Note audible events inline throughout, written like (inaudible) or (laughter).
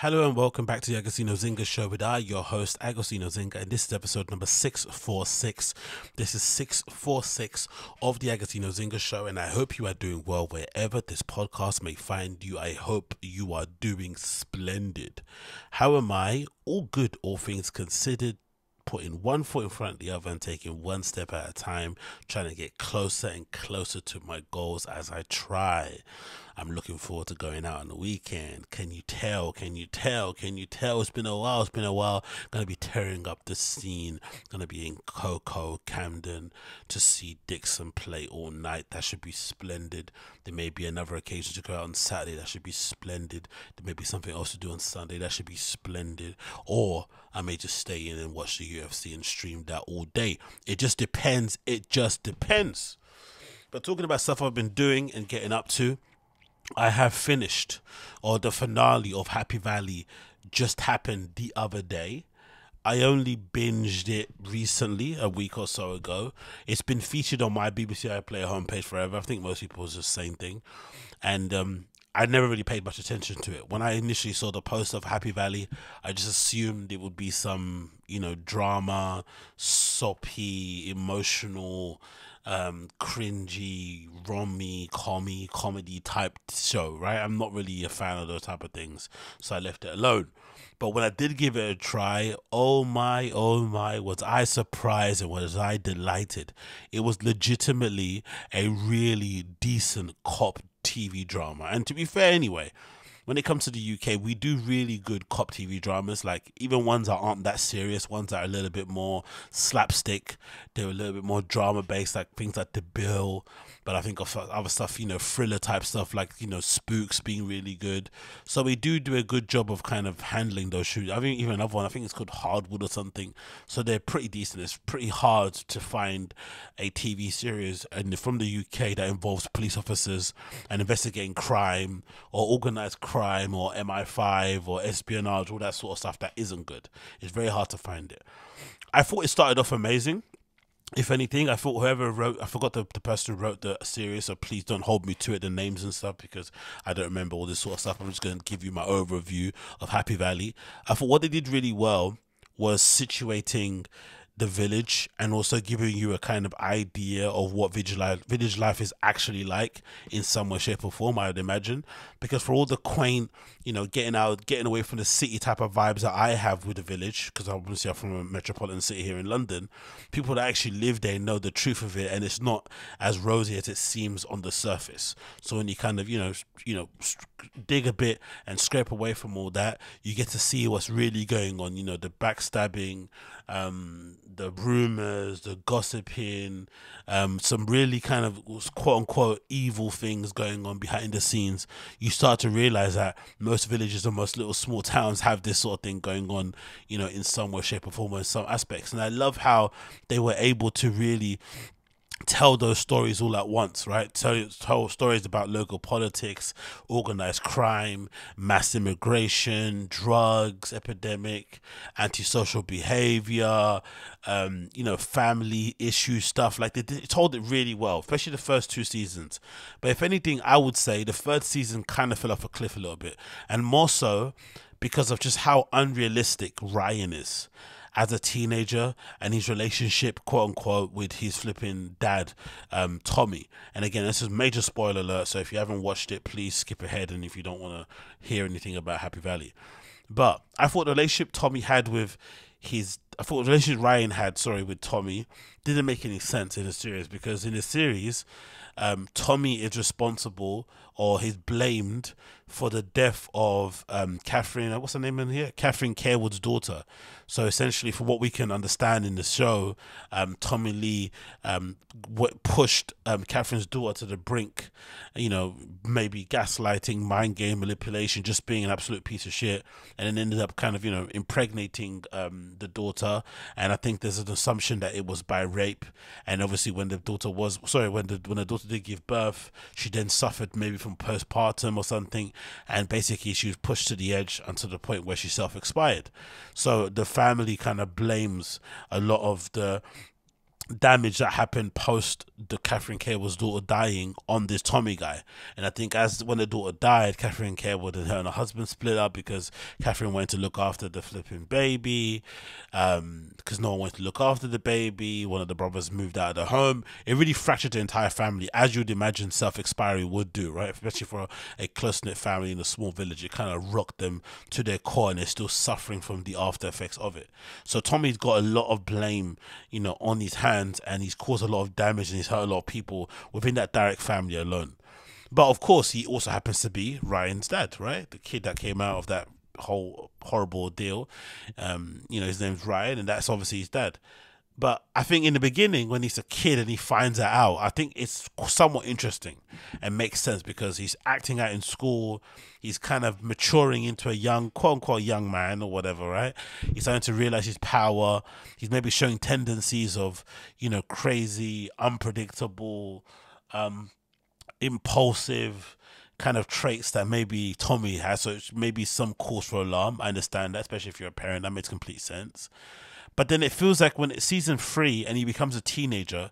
Hello and welcome back to the Agostinho Zinga show with I, your host, Agostinho Zinga, and this is episode number 646. This is 646 of the Agostinho Zinga show, and I hope you are doing well wherever this podcast may find you. I hope you are doing splendid. How am I? All good, all things considered putting one foot in front of the other and taking one step at a time, trying to get closer and closer to my goals as I try. I'm looking forward to going out on the weekend. Can you tell? Can you tell? Can you tell? It's been a while. It's been a while. Gonna be tearing up the scene. Gonna be in KOKO, Camden to see Dixon play all night. That should be splendid. There may be another occasion to go out on Saturday. That should be splendid. There may be something else to do on Sunday. That should be splendid. Or I may just stay in and watch the UFC and stream that all day. It just depends. It just depends. But talking about stuff I've been doing and getting up to, I have finished, or the finale of Happy Valley just happened the other day. I only binged it recently, a week or so ago. It's been featured on my BBC iPlayer homepage forever. I think most people was the same thing. And um, I never really paid much attention to it. When I initially saw the post of Happy Valley, I just assumed it would be some, you know, drama, soppy, emotional, um, cringy, rommy, comedy, comedy type show, right? I'm not really a fan of those type of things, so I left it alone. But when I did give it a try, oh my, oh my, was I surprised and was I delighted. It was legitimately a really decent cop TV drama. And to be fair, anyway, when it comes to the UK, we do really good cop TV dramas, like even ones that aren't that serious, ones that are a little bit more slapstick, they're a little bit more drama based, like things like The Bill. But I think of other stuff, you know, thriller type stuff, like you know, Spooks being really good. So we do do a good job of kind of handling those shows. I think even another one, I think it's called Hardwood or something. So they're pretty decent. It's pretty hard to find a TV series and from the UK that involves police officers and investigating crime or organized crime crime or MI5 or espionage, all that sort of stuff that isn't good. It's very hard to find it. I thought it started off amazing. If anything, I thought whoever wrote, I forgot the, the person who wrote the series, so please don't hold me to it, the names and stuff, because I don't remember all this sort of stuff. I'm just going to give you my overview of Happy Valley. I thought what they did really well was situating the village and also giving you a kind of idea of what village life, village life is actually like in some way, shape, or form. I would imagine, because for all the quaint, you know, getting out, getting away from the city type of vibes that I have with the village, because obviously I'm from a metropolitan city here in London, people that actually live there know the truth of it, and it's not as rosy as it seems on the surface. So when you kind of, you know, you know, dig a bit and scrape away from all that, you get to see what's really going on. You know, the backstabbing um, the rumors, the gossiping, um, some really kind of quote unquote evil things going on behind the scenes, you start to realize that most villages and most little small towns have this sort of thing going on, you know, in some way, shape, or form, or in some aspects. And I love how they were able to really tell those stories all at once, right? Tell, tell stories about local politics, organized crime, mass immigration, drugs, epidemic, antisocial behavior, um, you know, family issue stuff. Like they, they told it really well, especially the first two seasons. But if anything, I would say the third season kind of fell off a cliff a little bit, and more so because of just how unrealistic Ryan is as a teenager and his relationship, quote unquote, with his flipping dad, um, Tommy. And again, this is major spoiler alert. So if you haven't watched it, please skip ahead. And if you don't want to hear anything about Happy Valley, but I thought the relationship Tommy had with his, I thought the relationship Ryan had, sorry, with Tommy didn't make any sense in the series because in the series, um, Tommy is responsible or he's blamed for the death of um, Catherine. What's her name in here? Catherine Carewood's daughter. So essentially, for what we can understand in the show, um, Tommy Lee um, pushed um, Catherine's daughter to the brink. You know, maybe gaslighting, mind game manipulation, just being an absolute piece of shit, and then ended up kind of you know impregnating um, the daughter. And I think there's an assumption that it was by rape. And obviously, when the daughter was sorry, when the when the daughter did give birth, she then suffered maybe from postpartum or something, and basically she was pushed to the edge until the point where she self expired. So the family kind of blames a lot of the damage that happened post the Catherine Carewood's daughter dying on this Tommy guy. And I think as when the daughter died, Catherine Carewood and her and her husband split up because Catherine went to look after the flipping baby, um, because no one wanted to look after the baby. One of the brothers moved out of the home. It really fractured the entire family, as you'd imagine self expiry would do, right? Especially for a, a close knit family in a small village, it kind of rocked them to their core, and they're still suffering from the after effects of it. So Tommy's got a lot of blame, you know, on his hands and he's caused a lot of damage and he's hurt a lot of people within that direct family alone. But of course, he also happens to be Ryan's dad, right? The kid that came out of that whole horrible deal. Um, you know, his name's Ryan, and that's obviously his dad. But I think in the beginning, when he's a kid and he finds that out, I think it's somewhat interesting and makes sense because he's acting out in school. He's kind of maturing into a young, quote unquote, young man or whatever, right? He's starting to realize his power. He's maybe showing tendencies of, you know, crazy, unpredictable, um, impulsive kind of traits that maybe Tommy has. So it's maybe some cause for alarm. I understand that, especially if you're a parent. That makes complete sense. But then it feels like when it's season three and he becomes a teenager,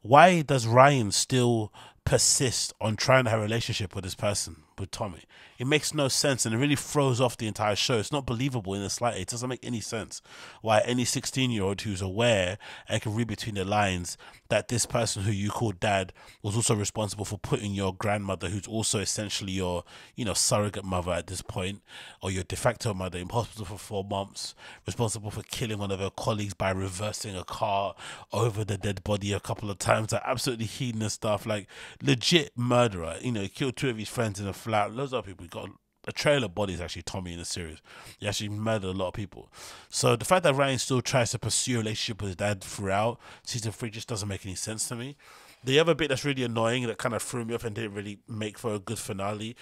why does Ryan still persist on trying to have a relationship with this person, with Tommy? It makes no sense and it really throws off the entire show. It's not believable in the slightest. It doesn't make any sense why any 16 year old who's aware and can read between the lines that this person who you call dad was also responsible for putting your grandmother, who's also essentially your, you know, surrogate mother at this point, or your de facto mother in hospital for four months, responsible for killing one of her colleagues by reversing a car over the dead body a couple of times. Like absolutely heinous stuff, like legit murderer. You know, killed two of his friends in a flat. Loads of people got a trail of bodies actually Tommy in the series. He actually murdered a lot of people. So the fact that Ryan still tries to pursue a relationship with his dad throughout season three just doesn't make any sense to me. The other bit that's really annoying that kind of threw me off and didn't really make for a good finale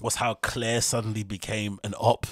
was how Claire suddenly became an op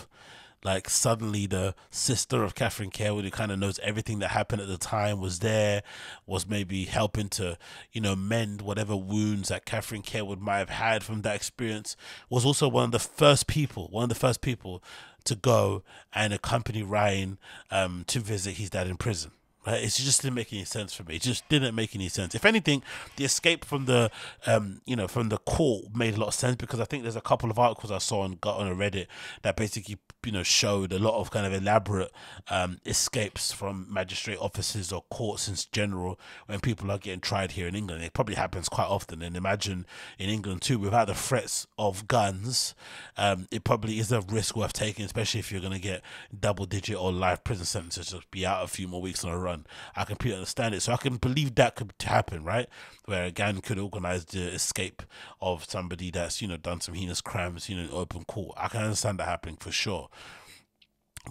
like suddenly the sister of Catherine Carewood, who kind of knows everything that happened at the time, was there, was maybe helping to, you know, mend whatever wounds that Catherine Carewood might have had from that experience. Was also one of the first people, one of the first people to go and accompany Ryan um, to visit his dad in prison. Right? It just didn't make any sense for me. It just didn't make any sense. If anything, the escape from the, um, you know, from the court made a lot of sense because I think there's a couple of articles I saw and got on a Reddit that basically, you know, showed a lot of kind of elaborate um, escapes from magistrate offices or courts in general when people are getting tried here in England. It probably happens quite often. And imagine in England too, without the threats of guns, um, it probably is a risk worth taking, especially if you're going to get double digit or life prison sentences to be out a few more weeks on a run run. I completely understand it. So I can believe that could happen, right? Where a gang could organize the escape of somebody that's, you know, done some heinous crimes, you know, in open court. I can understand that happening for sure.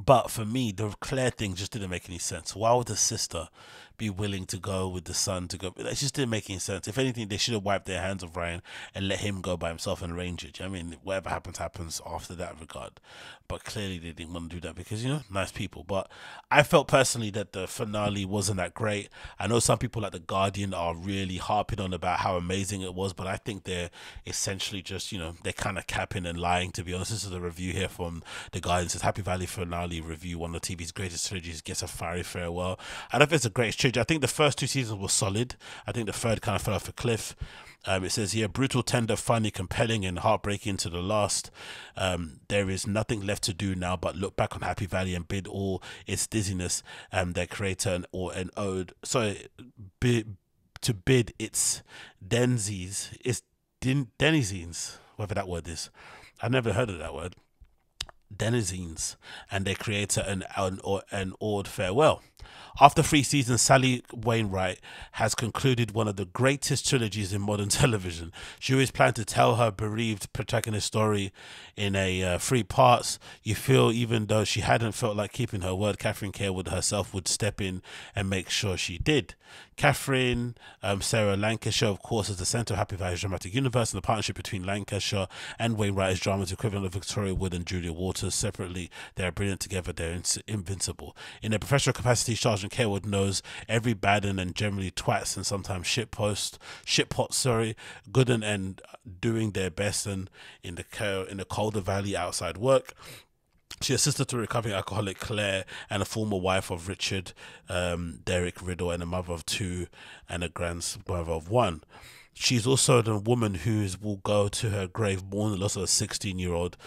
But for me, the Claire thing just didn't make any sense. Why would the sister be willing to go with the son to go? It just didn't make any sense. If anything, they should have wiped their hands of Ryan and let him go by himself and arrange it. I mean, whatever happens, happens after that regard. But clearly, they didn't want to do that because, you know, nice people. But I felt personally that the finale wasn't that great. I know some people like The Guardian are really harping on about how amazing it was, but I think they're essentially just, you know, they're kind of capping and lying, to be honest. This is a review here from The Guardian. It says Happy Valley finale review, one of TV's greatest trilogies, gets a fiery farewell. I don't think it's a great trilogy. I think the first two seasons were solid. I think the third kind of fell off a cliff. Um, it says here, brutal, tender, funny, compelling, and heartbreaking to the last. Um, there is nothing left to do now but look back on Happy Valley and bid all its dizziness, um, their creator, and, or an ode. Bid, to bid its denzies, its denizens, whatever that word is. I've never heard of that word denizens and their creator an, an, an awed farewell. After three seasons, Sally Wainwright has concluded one of the greatest trilogies in modern (laughs) television. She always planned to tell her bereaved protagonist story in a uh, three parts. You feel even though she hadn't felt like keeping her word, Catherine Carewood herself would step in and make sure she did. Catherine, um, Sarah Lancashire, of course, is the centre of Happy Valley's dramatic universe and the partnership between Lancashire and Wainwright is drama's equivalent of Victoria Wood and Julia Waters. Separately, they are brilliant together, they're invincible. In their professional capacity, Sergeant Carewood knows every baden and generally twats and sometimes shitpost, shitpot, sorry, good and, doing their best and in the in the Calder Valley outside work She's assisted to recovering alcoholic Claire and a former wife of Richard um, Derek Riddle and a mother of two and a grandmother of one. She's also the woman who will go to her grave mourning the loss of a 16 year old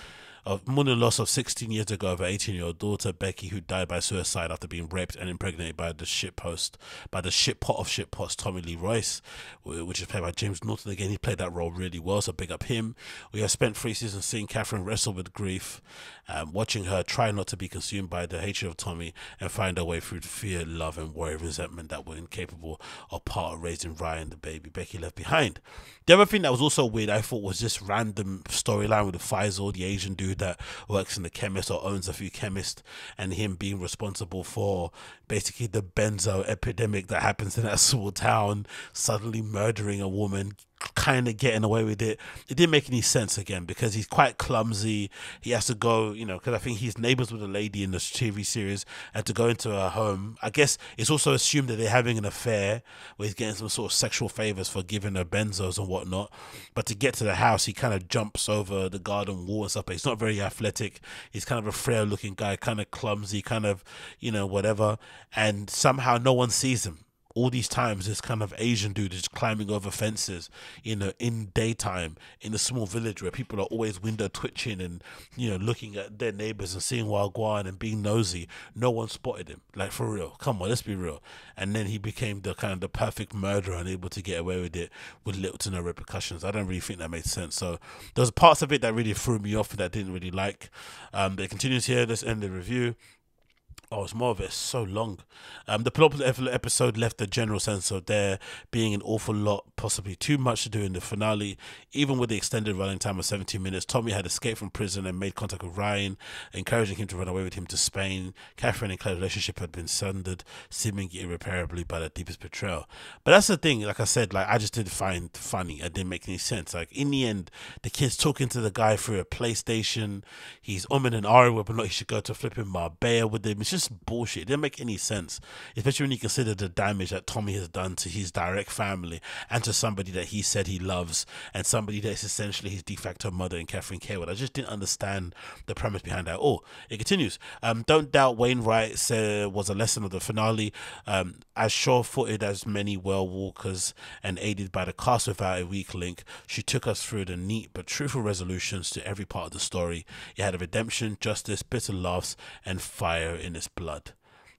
of mourning loss of 16 years ago of her 18 year old daughter Becky, who died by suicide after being raped and impregnated by the shit post by the shit pot of shit pots Tommy Lee Royce, which is played by James Norton. Again, he played that role really well, so big up him. We have spent three seasons seeing Catherine wrestle with grief, um, watching her try not to be consumed by the hatred of Tommy and find her way through the fear, love, and worry, resentment that were incapable of part of raising Ryan, the baby Becky left behind. The other thing that was also weird, I thought, was this random storyline with the Faisal, the Asian dude that works in the chemist or owns a few chemists, and him being responsible for basically the benzo epidemic that happens in that (laughs) small town, suddenly murdering a woman, kind of getting away with it. It didn't make any sense again because he's quite clumsy. He has to go, you know, because I think he's neighbors with a lady in the TV series, and to go into her home. I guess it's also assumed that they're having an affair where he's getting some sort of sexual favors for giving her benzos and whatnot. But to get to the house, he kind of jumps over the garden wall and stuff. But he's not very athletic. He's kind of a frail looking guy, kind of clumsy, kind of, you know, whatever. And somehow no one sees him all these times this kind of Asian dude is climbing over fences, you know, in daytime in a small village where people are always window twitching and you know looking at their neighbors and seeing Wagwan and being nosy. No one spotted him, like for real. Come on, let's be real. And then he became the kind of the perfect murderer and able to get away with it with little to no repercussions. I don't really think that made sense. So there's parts of it that really threw me off and that I didn't really like. Um, but it continues here. Let's end the review. Oh, it's more of it. It's so long. Um, the penultimate episode left a general sense of there being an awful lot, possibly too much to do in the finale. Even with the extended running time of 17 minutes, Tommy had escaped from prison and made contact with Ryan, encouraging him to run away with him to Spain. Catherine and Claire's relationship had been sundered, seemingly irreparably by the deepest betrayal. But that's the thing. Like I said, like I just didn't find funny. It didn't make any sense. Like in the end, the kid's talking to the guy through a PlayStation. He's umming and ahhing whether or not he should go to flipping Marbella with him. It's just bullshit. It didn't make any sense, especially when you consider the damage that Tommy has done to his direct family and to somebody that he said he loves and somebody that is essentially his de facto mother in Catherine Carewood. I just didn't understand the premise behind that. Oh, it continues. Um, don't doubt Wainwright said was a lesson of the finale. Um, as sure-footed as many fell walkers and aided by the cast without a weak link, she took us through the neat but truthful resolutions to every part of the story. It had a redemption, justice, bitter laughs, and fire in its blood.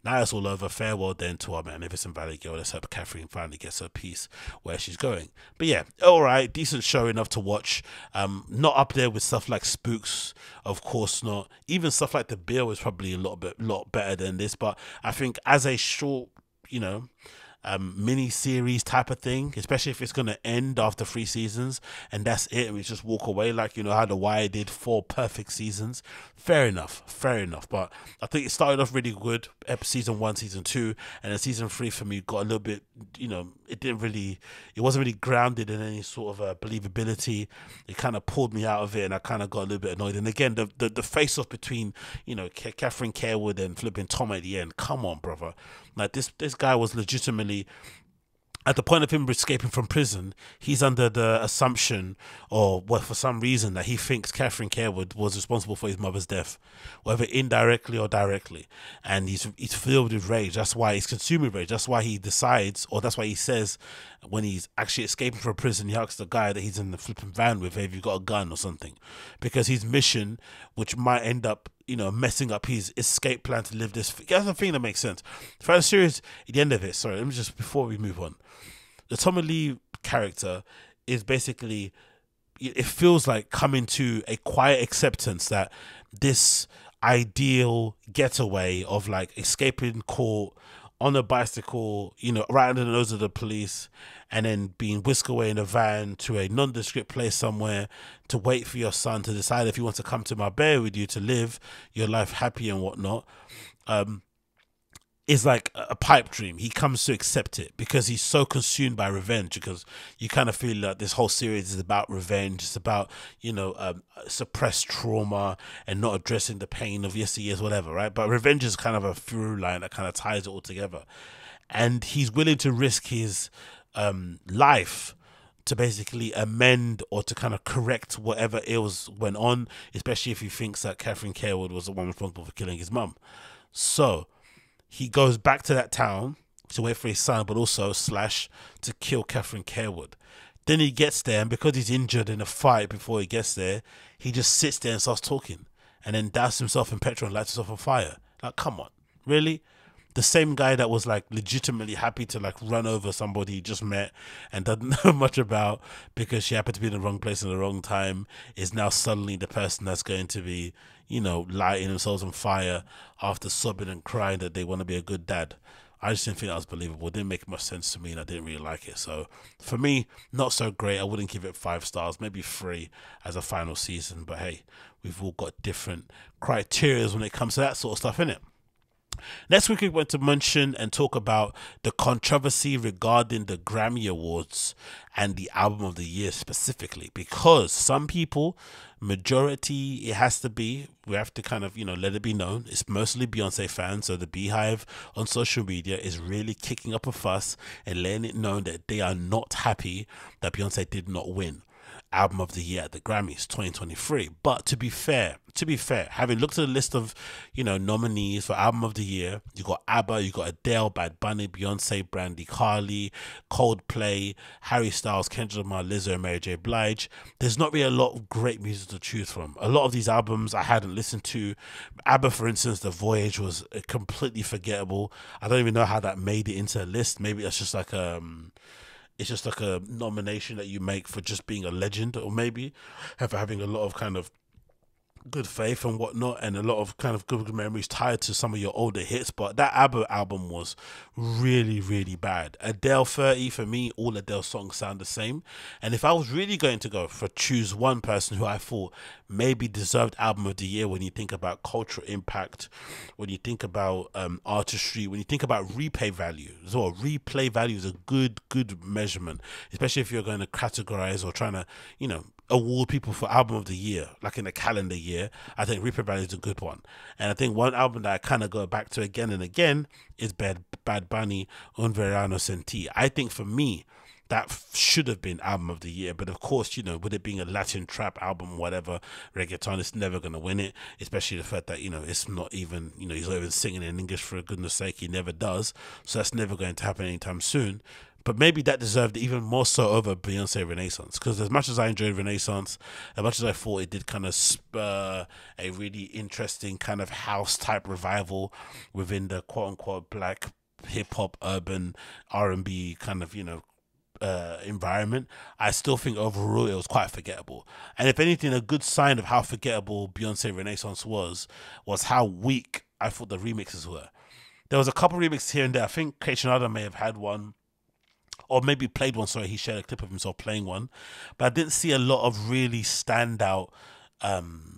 Now it's all over. Farewell then to our magnificent Valley girl. Let's hope Catherine finally gets her peace where she's going. But yeah, all right, decent show enough to watch. Um, not up there with stuff like Spooks, of course not. Even stuff like The Bill is probably a lot bit, lot better than this. But I think as a short, you know, um, mini series type of thing, especially if it's going to end after three seasons and that's it, and we just walk away like you know how The Wire did four perfect seasons. Fair enough, fair enough. But I think it started off really good, season one, season two, and then season three for me got a little bit, you know, it didn't really, it wasn't really grounded in any sort of uh, believability. It kind of pulled me out of it, and I kind of got a little bit annoyed. And again, the the, the face off between you know Catherine Carewood and flipping Tom at the end. Come on, brother. Like this, this guy was legitimately at the point of him escaping from prison, he's under the assumption, or well, for some reason, that he thinks Catherine Carewood was responsible for his mother's death, whether indirectly or directly. And he's he's filled with rage. That's why he's consuming rage. That's why he decides, or that's why he says, when he's actually escaping from prison, he asks the guy that he's in the flipping van with, "Hey, have you got a gun or something?" Because his mission, which might end up you know, messing up his escape plan to live this. That's the thing that makes sense. The series, at the end of it, sorry, let me just before we move on, the Tommy Lee character is basically it feels like coming to a quiet acceptance that this ideal getaway of like escaping court on a bicycle, you know, right under the nose of the police, and then being whisked away in a van to a nondescript place somewhere to wait for your son to decide if he wants to come to Marbella with you to live your life happy and whatnot. Um, is like a pipe dream. He comes to accept it because he's so consumed by revenge. Because you kind of feel like this whole series is about revenge. It's about you know um, suppressed trauma and not addressing the pain of yesteryears, whatever, right? But revenge is kind of a through line that kind of ties it all together. And he's willing to risk his um, life to basically amend or to kind of correct whatever ills went on, especially if he thinks that Catherine Carewood was the one responsible for killing his mum. So he goes back to that town to wait for his son, but also slash to kill Catherine Carewood. Then he gets there, and because he's injured in a fight before he gets there, he just sits there and starts talking, and then douses himself in petrol and lights himself on fire. Like, come on, really? The same guy that was like legitimately happy to like run over somebody he just met and doesn't (laughs) know much about because she happened to be in the wrong place in the wrong time is now suddenly the person that's going to be, you know, lighting themselves on fire after sobbing and crying that they want to be a good dad. I just didn't think that was believable. It didn't make much sense to me, and I didn't really like it. So for me, not so great. I wouldn't give it five stars, maybe three as a final season. But hey, we've all got different criterias when it comes to that sort of stuff, innit? Next week, we want to mention and talk about the controversy regarding the Grammy Awards and the album of the year specifically, because some people, majority, it has to be, we have to kind of, you know, let it be known, it's mostly Beyonce fans. So the Beehive on social media is really kicking up a fuss and letting it known that they are not happy that Beyonce did not win album of the year at the Grammys 2023. But to be fair, to be fair, having looked at the list of, you know, nominees for album of the year, you got ABBA, you got Adele, Bad Bunny, Beyonce, Brandi Carlile, Coldplay, Harry Styles, Kendrick Lamar, Lizzo, Mary J. Blige. There's not really a lot of great music to choose from. A lot of these albums I hadn't listened to. ABBA, for instance, The Voyage was completely forgettable. I don't even know how that made it into a list. Maybe it's just like um it's just like a nomination that you make for just being a legend, or maybe for having a lot of kind of good faith and whatnot, and a lot of kind of good memories tied to some of your older hits. But that ABBA album was really, really bad. Adele 30, for me, all Adele songs sound the same. And if I was really going to go for choose one person who I thought maybe deserved album of the year when you think about cultural impact, when you think about um, artistry, when you think about replay value. So replay value is a good, good measurement, especially if you're going to categorize or trying to, you know, award people for album of the year, like in a calendar year, I think Reaper Band is a good one. And I think one album that I kind of go back to again and again is Bad Bad Bunny Un Verano Sin Ti. I think for me, that should have been album of the year. But of course, you know, with it being a Latin trap album, whatever, reggaeton is never going to win it, especially the fact that, you know, it's not even, you know, he's not even singing in English for goodness sake. He never does. So that's never going to happen anytime soon. But maybe that deserved even more so over Beyonce Renaissance. Because as much as I enjoyed Renaissance, as much as I thought it did kind of spur a really interesting kind of house type revival within the quote unquote black hip hop, urban R and B kind of you know uh, environment, I still think overall it was quite forgettable. And if anything, a good sign of how forgettable Beyonce Renaissance was was how weak I thought the remixes were. There was a couple remixes here and there. I think Kaytranada may have had one or maybe played one. Sorry, he shared a clip of himself playing one, but I didn't see a lot of really standout um,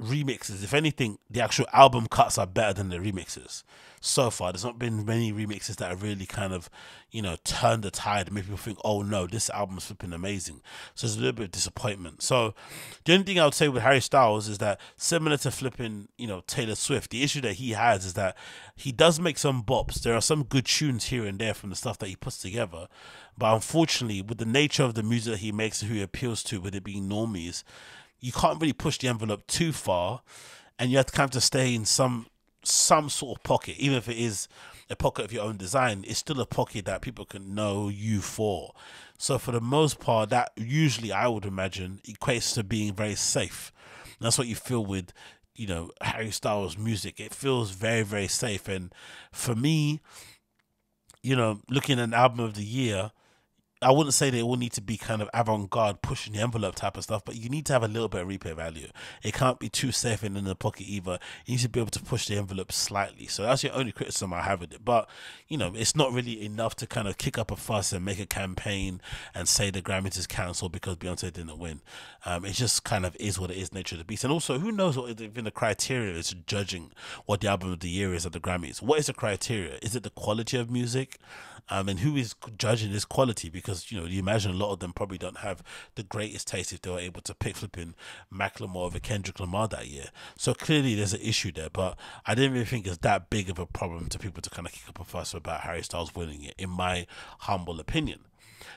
remixes. If anything, the actual album cuts are better than the remixes so far. There's not been many remixes that have really kind of, you know, turned the tide and made people think, oh no, this album's flipping amazing. So there's a little bit of disappointment. So the only thing I would say with Harry Styles is that similar to flipping, you know, Taylor Swift, the issue that he has is that he does make some bops. There are some good tunes here and there from the stuff that he puts together. But unfortunately, with the nature of the music that he makes and who he appeals to, with it being normies, you can't really push the envelope too far and you have to kind of stay in some some sort of pocket, even if it is a pocket of your own design, it's still a pocket that people can know you for. So for the most part, that usually I would imagine equates to being very safe. And that's what you feel with, you know, Harry Styles music. It feels very, very safe. And for me, you know, looking at an album of the year, I wouldn't say they all need to be kind of avant garde, pushing the envelope type of stuff, but you need to have a little bit of replay value. It can't be too safe and in the pocket either. You need to be able to push the envelope slightly. So that's the only criticism I have with it. But, you know, it's not really enough to kind of kick up a fuss and make a campaign and say the Grammys is cancelled because Beyonce didn't win. Um, it just kind of is what it is, nature of the beast. And also, who knows what even the criteria is judging what the album of the year is at the Grammys? What is the criteria? Is it the quality of music? Um, and who is judging this quality? Because you know, you imagine a lot of them probably don't have the greatest taste if they were able to pick flipping Macklemore over Kendrick Lamar that year. So clearly, there's an issue there. But I didn't really think it's that big of a problem to people to kind of kick up a fuss about Harry Styles winning it, in my humble opinion.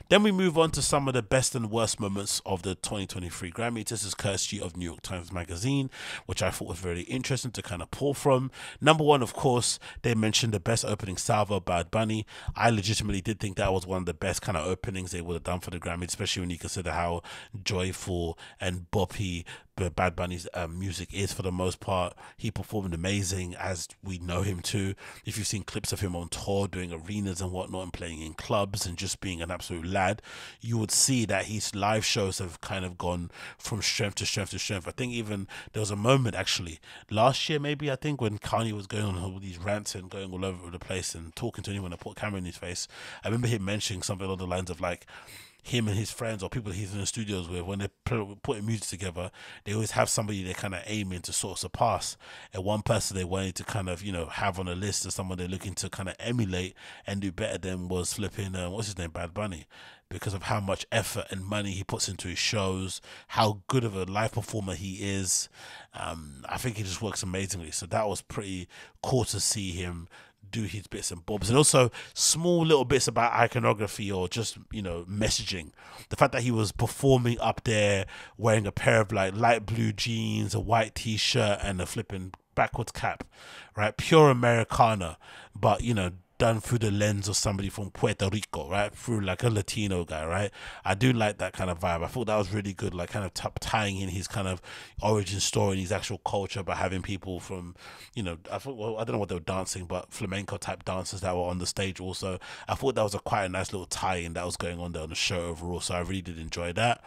Then we move on to some of the best and worst moments of the 2023 Grammy. This is courtesy of New York Times Magazine, which I thought was very interesting to kind of pull from. Number one, of course, they mentioned the best opening salvo, Bad Bunny. I legitimately did think that was one of the best kind of openings they would have done for the Grammy, especially when you consider how joyful and boppy Bad Bunny's um, music is for the most part. He performed amazing as we know him too. If you've seen clips of him on tour doing arenas and whatnot and playing in clubs and just being an absolute lad, you would see that his live shows have kind of gone from strength to strength to strength. I think even there was a moment actually last year, maybe I think when Kanye was going on all these rants and going all over the place and talking to anyone that put a camera in his face. I remember him mentioning something along the lines of like, him and his friends or people he's in the studios with, when they're putting music together, they always have somebody they're kind of aiming to sort of surpass. And one person they wanted to kind of, you know, have on a list of someone they're looking to kind of emulate and do better than was flipping, uh, what's his name, Bad Bunny. Because of how much effort and money he puts into his shows, how good of a live performer he is. Um, I think he just works amazingly. So that was pretty cool to see him do his bits and bobs and also small little bits about iconography or just you know messaging. The fact that he was performing up there wearing a pair of like light blue jeans a white t-shirt and a flipping backwards cap right? Pure americana but you know done through the lens of somebody from Puerto Rico, right? Through like a Latino guy, right? I do like that kind of vibe. I thought that was really good, like kind of t- tying in his kind of origin story and his actual culture by having people from, you know, I thought, well, I don't know what they were dancing, but flamenco type dancers that were on the stage also. I thought that was a quite a nice little tie in that was going on there on the show overall. So I really did enjoy that.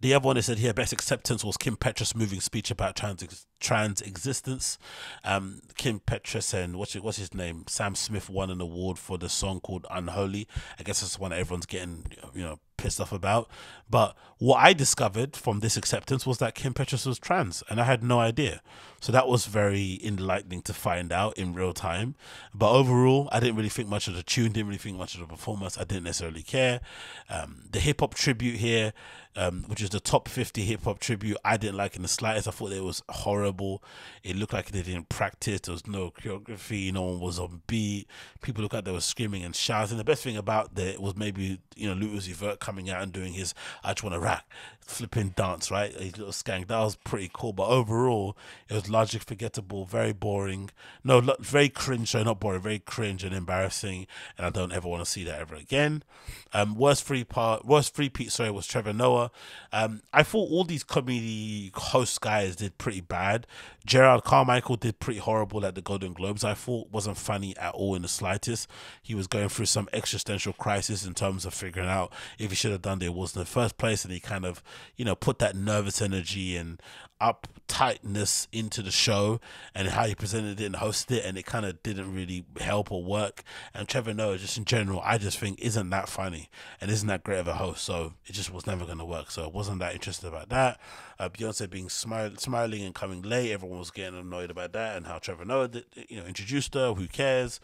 The other one they said here, best acceptance was Kim Petras' moving speech about trans trans existence. Um, Kim Petras and what's what's his name? Sam Smith won an award for the song called Unholy. I guess that's one everyone's getting you know pissed off about. But what I discovered from this acceptance was that Kim Petras was trans, and I had no idea. So that was very enlightening to find out in real time. But overall, I didn't really think much of the tune, didn't really think much of the performance. I didn't necessarily care. Um, the hip hop tribute here, um, which is the top 50 hip hop tribute, I didn't like in the slightest. I thought it was horrible. It looked like they didn't practice. There was no choreography. No one was on beat. People looked like they were screaming and shouting. The best thing about it was maybe, you know, Uzi Vert coming out and doing his I just want to rap, flipping dance, right? His little skank. That was pretty cool. But overall, it was largely forgettable, very boring. No, very cringe. So not boring, very cringe and embarrassing. And I don't ever want to see that ever again. Um, worst free part, worst free Pete. Sorry, was Trevor Noah. Um, I thought all these comedy host guys did pretty bad. Jerrod Carmichael did pretty horrible at the Golden Globes. I thought wasn't funny at all in the slightest. He was going through some existential crisis in terms of figuring out if he should have done the was in the first place, and he kind of, you know, put that nervous energy and uptightness into the show and how he presented it and hosted it, and it kind of didn't really help or work. And Trevor Noah, just in general, I just think isn't that funny and isn't that great of a host, so it just was never going to work. So I wasn't that interested about that. Uh, Beyonce being smile, smiling and coming late, everyone was getting annoyed about that, and how Trevor Noah, did, you know, introduced her. Who cares?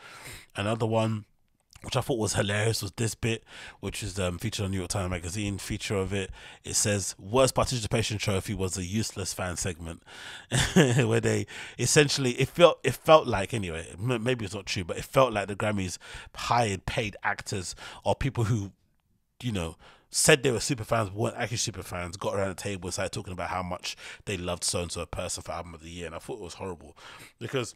Another one which I thought was hilarious was this bit, which is um, featured on New York Times Magazine. Feature of it, it says worst participation trophy was a useless fan segment, (laughs) where they essentially it felt it felt like anyway maybe it's not true, but it felt like the Grammys hired paid actors or people who, you know, said they were super fans, weren't actually super fans, got around the table and started talking about how much they loved so and so a person for album of the year, and I thought it was horrible because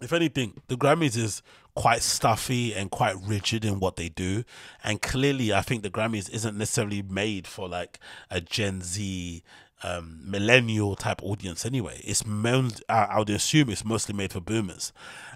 if anything, the Grammys is quite stuffy and quite rigid in what they do. And clearly, I think the Grammys isn't necessarily made for like a Gen Z, um, millennial type audience anyway. It's, I would assume it's mostly made for boomers.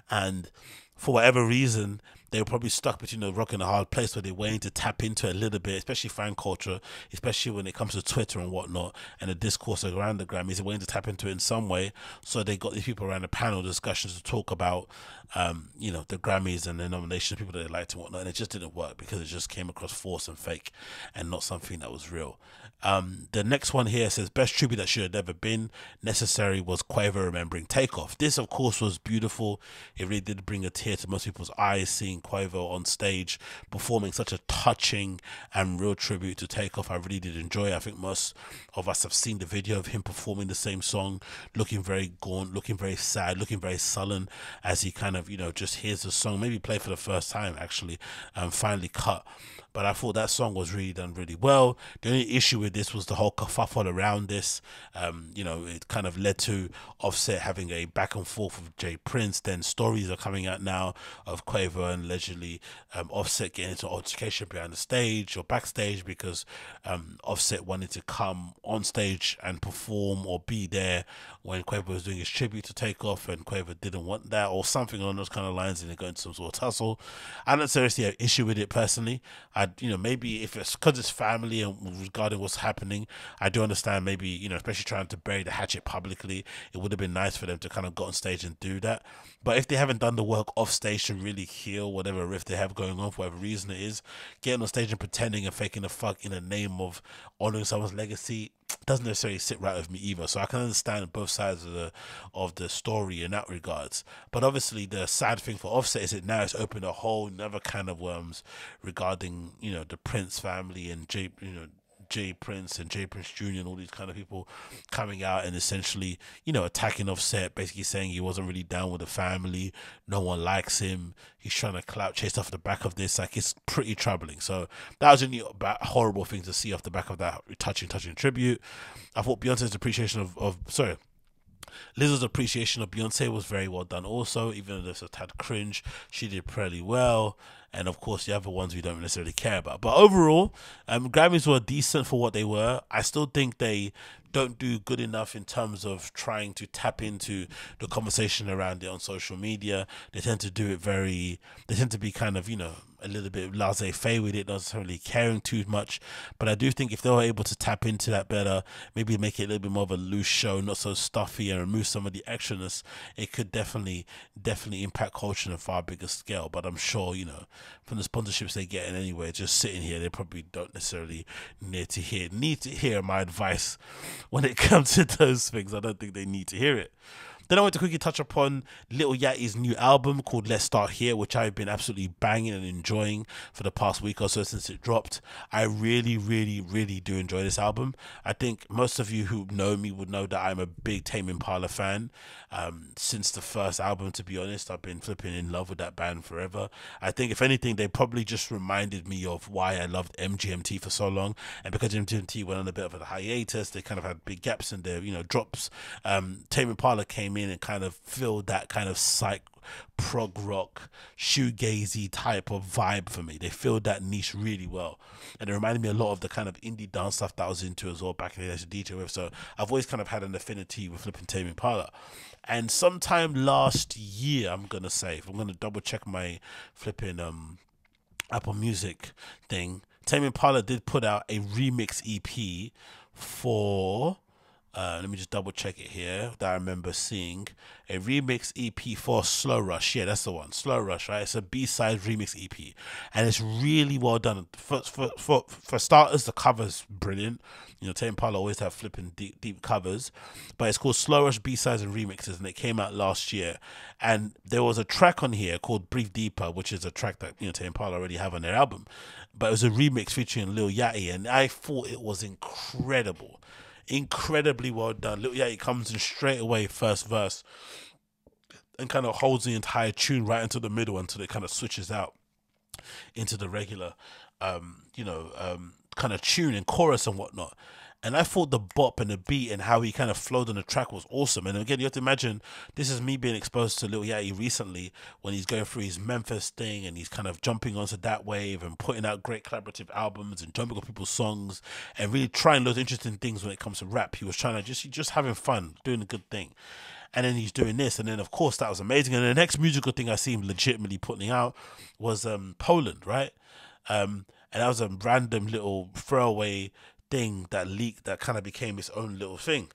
And for whatever reason, they were probably stuck between a rock and a hard place where they're waiting to tap into a little bit, especially fan culture, especially when it comes to Twitter and whatnot, and the discourse around the Grammys. They're waiting to tap into it in some way. So they got these people around the panel discussions to talk about, um, you know, the Grammys and the nominations, people that they liked and whatnot. And it just didn't work because it just came across forced and fake and not something that was real. Um, the next one here says best tribute that should have never been necessary was Quavo remembering Takeoff. This, of course, was beautiful. It really did bring a tear to most people's eyes seeing Quavo on stage performing such a touching and real tribute to Takeoff. I really did enjoy. It. I think most of us have seen the video of him performing the same song, looking very gaunt, looking very sad, looking very sullen as he kind of you know just hears the song, maybe play for the first time actually, and finally cut but I thought that song was really done really well. The only issue with this was the whole kerfuffle around this. Um, you know, it kind of led to Offset having a back and forth with J Prince. Then stories are coming out now of Quavo and allegedly um, Offset getting into altercation behind the stage or backstage because um, Offset wanted to come on stage and perform or be there when Quavo was doing his tribute to Takeoff, and Quavo didn't want that or something along those kind of lines, and they go into some sort of tussle. I don't seriously have issue with it personally. I, you know, maybe if it's because it's family and regarding what's happening, I do understand. Maybe you know, especially trying to bury the hatchet publicly, it would have been nice for them to kind of go on stage and do that. But if they haven't done the work off stage to really heal whatever rift they have going on for whatever reason it is, getting on stage and pretending and faking the fuck in the name of honoring someone's legacy doesn't necessarily sit right with me either. So I can understand both sides of the of the story in that regards. But obviously, the sad thing for Offset is that now it's opened a whole another can of worms regarding you know the Prince family and J you know J Prince and J Prince Jr. and all these kind of people coming out and essentially, you know, attacking Offset, basically saying he wasn't really down with the family, no one likes him, he's trying to clout chase off the back of this. Like it's pretty troubling. So that was a horrible thing to see off the back of that touching, touching tribute. I thought Beyonce's appreciation of, of sorry, Lizzo's appreciation of Beyonce was very well done also, even though it's a tad cringe. She did pretty well. And of course, the other ones we don't necessarily care about. But overall, um, Grammys were decent for what they were. I still think they don't do good enough in terms of trying to tap into the conversation around it on social media. They tend to do it very, they tend to be kind of, you know, a little bit laissez faire with it, not necessarily caring too much. But I do think if they were able to tap into that better, maybe make it a little bit more of a loose show, not so stuffy, and remove some of the extraness, it could definitely, definitely impact culture on a far bigger scale. But I'm sure, you know, from the sponsorships they get in anyway, just sitting here, they probably don't necessarily need to hear need to hear my advice (laughs) when it comes to those things. I don't think they need to hear it. Then I want to quickly touch upon Lil Yachty's new album called Let's Start Here, which I've been absolutely banging and enjoying for the past week or so since it dropped. I really, really, really do enjoy this album. I think most of you who know me would know that I'm a big Tame Impala fan. Um, since the first album, to be honest, I've been flipping in love with that band forever. I think, if anything, they probably just reminded me of why I loved MGMT for so long. And because MGMT went on a bit of a hiatus, they kind of had big gaps in their, you know, drops. Um, Tame Impala came and kind of filled that kind of psych prog rock shoegazy type of vibe for me. They filled that niche really well, and it reminded me a lot of the kind of indie dance stuff that I was into as well back in the days of DJ with. So I've always kind of had an affinity with flipping Tame Impala. And sometime last year, I'm gonna say, if I'm gonna double check my flipping um Apple Music thing, Tame Impala did put out a remix EP for uh, let me just double check it here that I remember seeing a remix EP for Slow Rush. Yeah, that's the one. Slow Rush, right? It's a B side remix EP, and it's really well done. For, for for for starters, the cover's brilliant. You know, Tame Impala always have flipping deep deep covers, but it's called Slow Rush B sides and remixes, and it came out last year. And there was a track on here called Breathe Deeper, which is a track that you know Tame Impala already have on their album, but it was a remix featuring Lil Yachty, and I thought it was incredible incredibly well done. Lil Yachty comes in straight away, first verse, and kind of holds the entire tune right into the middle until it kind of switches out into the regular, um, you know, um, kind of tune and chorus and whatnot. And I thought the bop and the beat and how he kind of flowed on the track was awesome. And again, you have to imagine this is me being exposed to Lil Yachty recently when he's going through his Memphis thing and he's kind of jumping onto that wave and putting out great collaborative albums and jumping on people's songs and really trying those interesting things when it comes to rap. He was trying to just just having fun, doing a good thing. And then he's doing this, and then of course that was amazing. And the next musical thing I see him legitimately putting out was um Poland, right? Um, and that was a random little throwaway thing that leaked that kind of became its own little thing.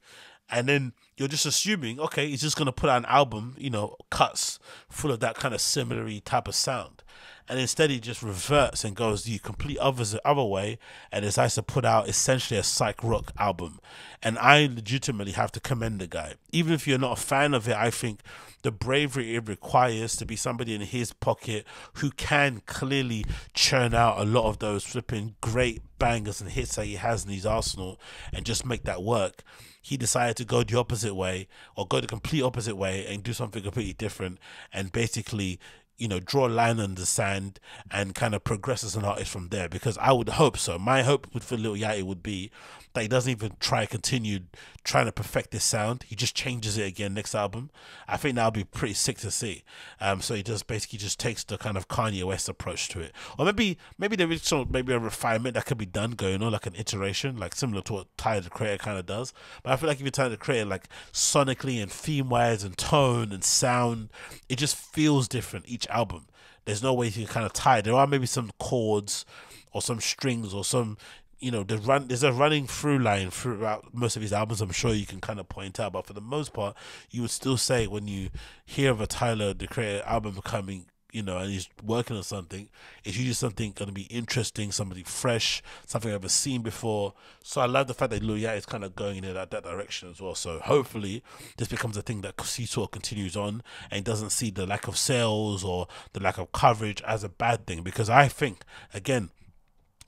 And then you're just assuming, okay, he's just gonna put out an album, you know, cuts full of that kind of similar type of sound and instead he just reverts and goes the complete other other way and decides to put out essentially a psych rock album. And I legitimately have to commend the guy. Even if you're not a fan of it, I think the bravery it requires to be somebody in his pocket who can clearly churn out a lot of those flipping great bangers and hits that he has in his arsenal and just make that work. He decided to go the opposite way or go the complete opposite way and do something completely different and basically you know, draw a line in the sand and kind of progress as an artist from there. Because I would hope so. My hope for Lil Yachty would be that he doesn't even try continue trying to perfect this sound. He just changes it again next album. I think that'll be pretty sick to see. Um, so he just basically just takes the kind of Kanye West approach to it, or maybe maybe there is some maybe a refinement that could be done going on, like an iteration, like similar to what Tyler the Creator kind of does. But I feel like if you're Tyler the Creator, like sonically and theme wise and tone and sound, it just feels different each album. There's no way you can kind of tie. There are maybe some chords or some strings or some you know, the run there's a running through line throughout most of his albums. I'm sure you can kind of point out, but for the most part, you would still say when you hear of a Tyler the Creator album coming, you know, and he's working on something, it's usually something going to be interesting, somebody fresh, something I've never seen before. So I love the fact that Yachty is kind of going in that, that direction as well. So hopefully this becomes a thing that sort continues on and doesn't see the lack of sales or the lack of coverage as a bad thing. Because I think, again,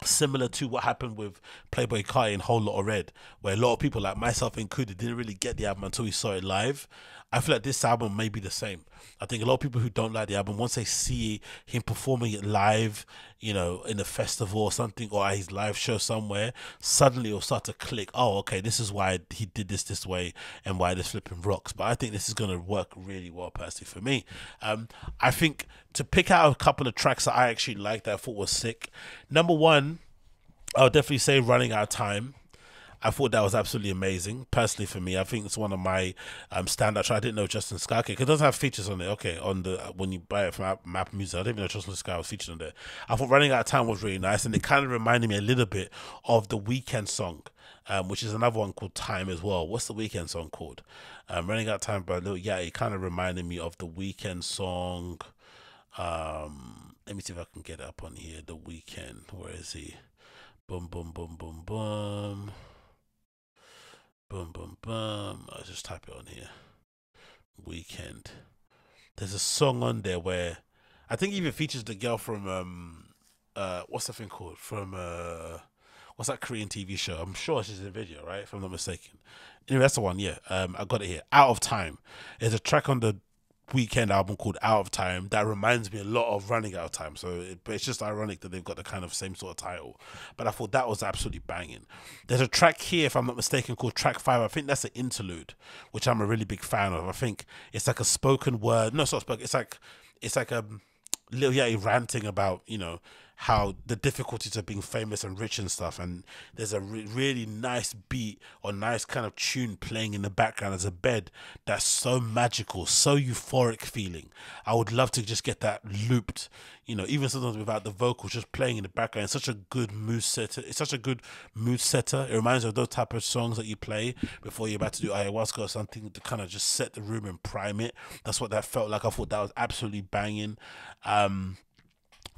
similar to what happened with Playboi Carti and Whole Lotta Red, where a lot of people, like myself included, didn't really get the album until we saw it live. I feel like this album may be the same. I think a lot of people who don't like the album, once they see him performing it live, you know, in a festival or something, or at his live show somewhere, suddenly it'll start to click. Oh, okay, this is why he did this this way and why this flipping rocks. But I think this is going to work really well, personally, for me. Um, I think to pick out a couple of tracks that I actually liked that I thought was sick. Number one, I'll definitely say Running Out of Time. I thought that was absolutely amazing. Personally, for me, I think it's one of my um, standout. I didn't know Justine Skye. It doesn't have features on it. Okay, on the when you buy it from Map Music, I didn't even know Justine Skye was featured on there. I thought Running Out of Time was really nice, and it kind of reminded me a little bit of the Weeknd song. Um, which is another one called Time as well. What's the Weeknd song called? Um, Running Out of Time by Lil. Yeah, it kind of reminded me of the Weeknd song. Um, let me see if I can get up on here. The Weeknd. Where is he? Boom, boom, boom, boom, boom. Boom, boom, boom. I'll just type it on here. Weeknd. There's a song on there where I think even features the girl from um uh what's that thing called from uh what's that Korean TV show? I'm sure she's in the video, right? If I'm not mistaken. Anyway, that's the one. Yeah, um, I got it here. Out of Time. There's a track on the Weeknd album called Out of Time that reminds me a lot of Running Out of Time. So, it, it's just ironic that they've got the kind of same sort of title. But I thought that was absolutely banging. There's a track here, if I'm not mistaken, called Track Five. I think that's an interlude, which I'm a really big fan of. I think it's like a spoken word. No, it's not spoken. It's like it's like a Lil Yachty ranting about you know how the difficulties of being famous and rich and stuff. And there's a re- really nice beat or nice kind of tune playing in the background as a bed that's so magical, so euphoric feeling. I would love to just get that looped, you know, even sometimes without the vocals just playing in the background. It's such a good mood setter. It's such a good mood setter. It reminds me of those type of songs that you play before you're about to do ayahuasca or something to kind of just set the room and prime it. That's what that felt like. I thought that was absolutely banging. Um,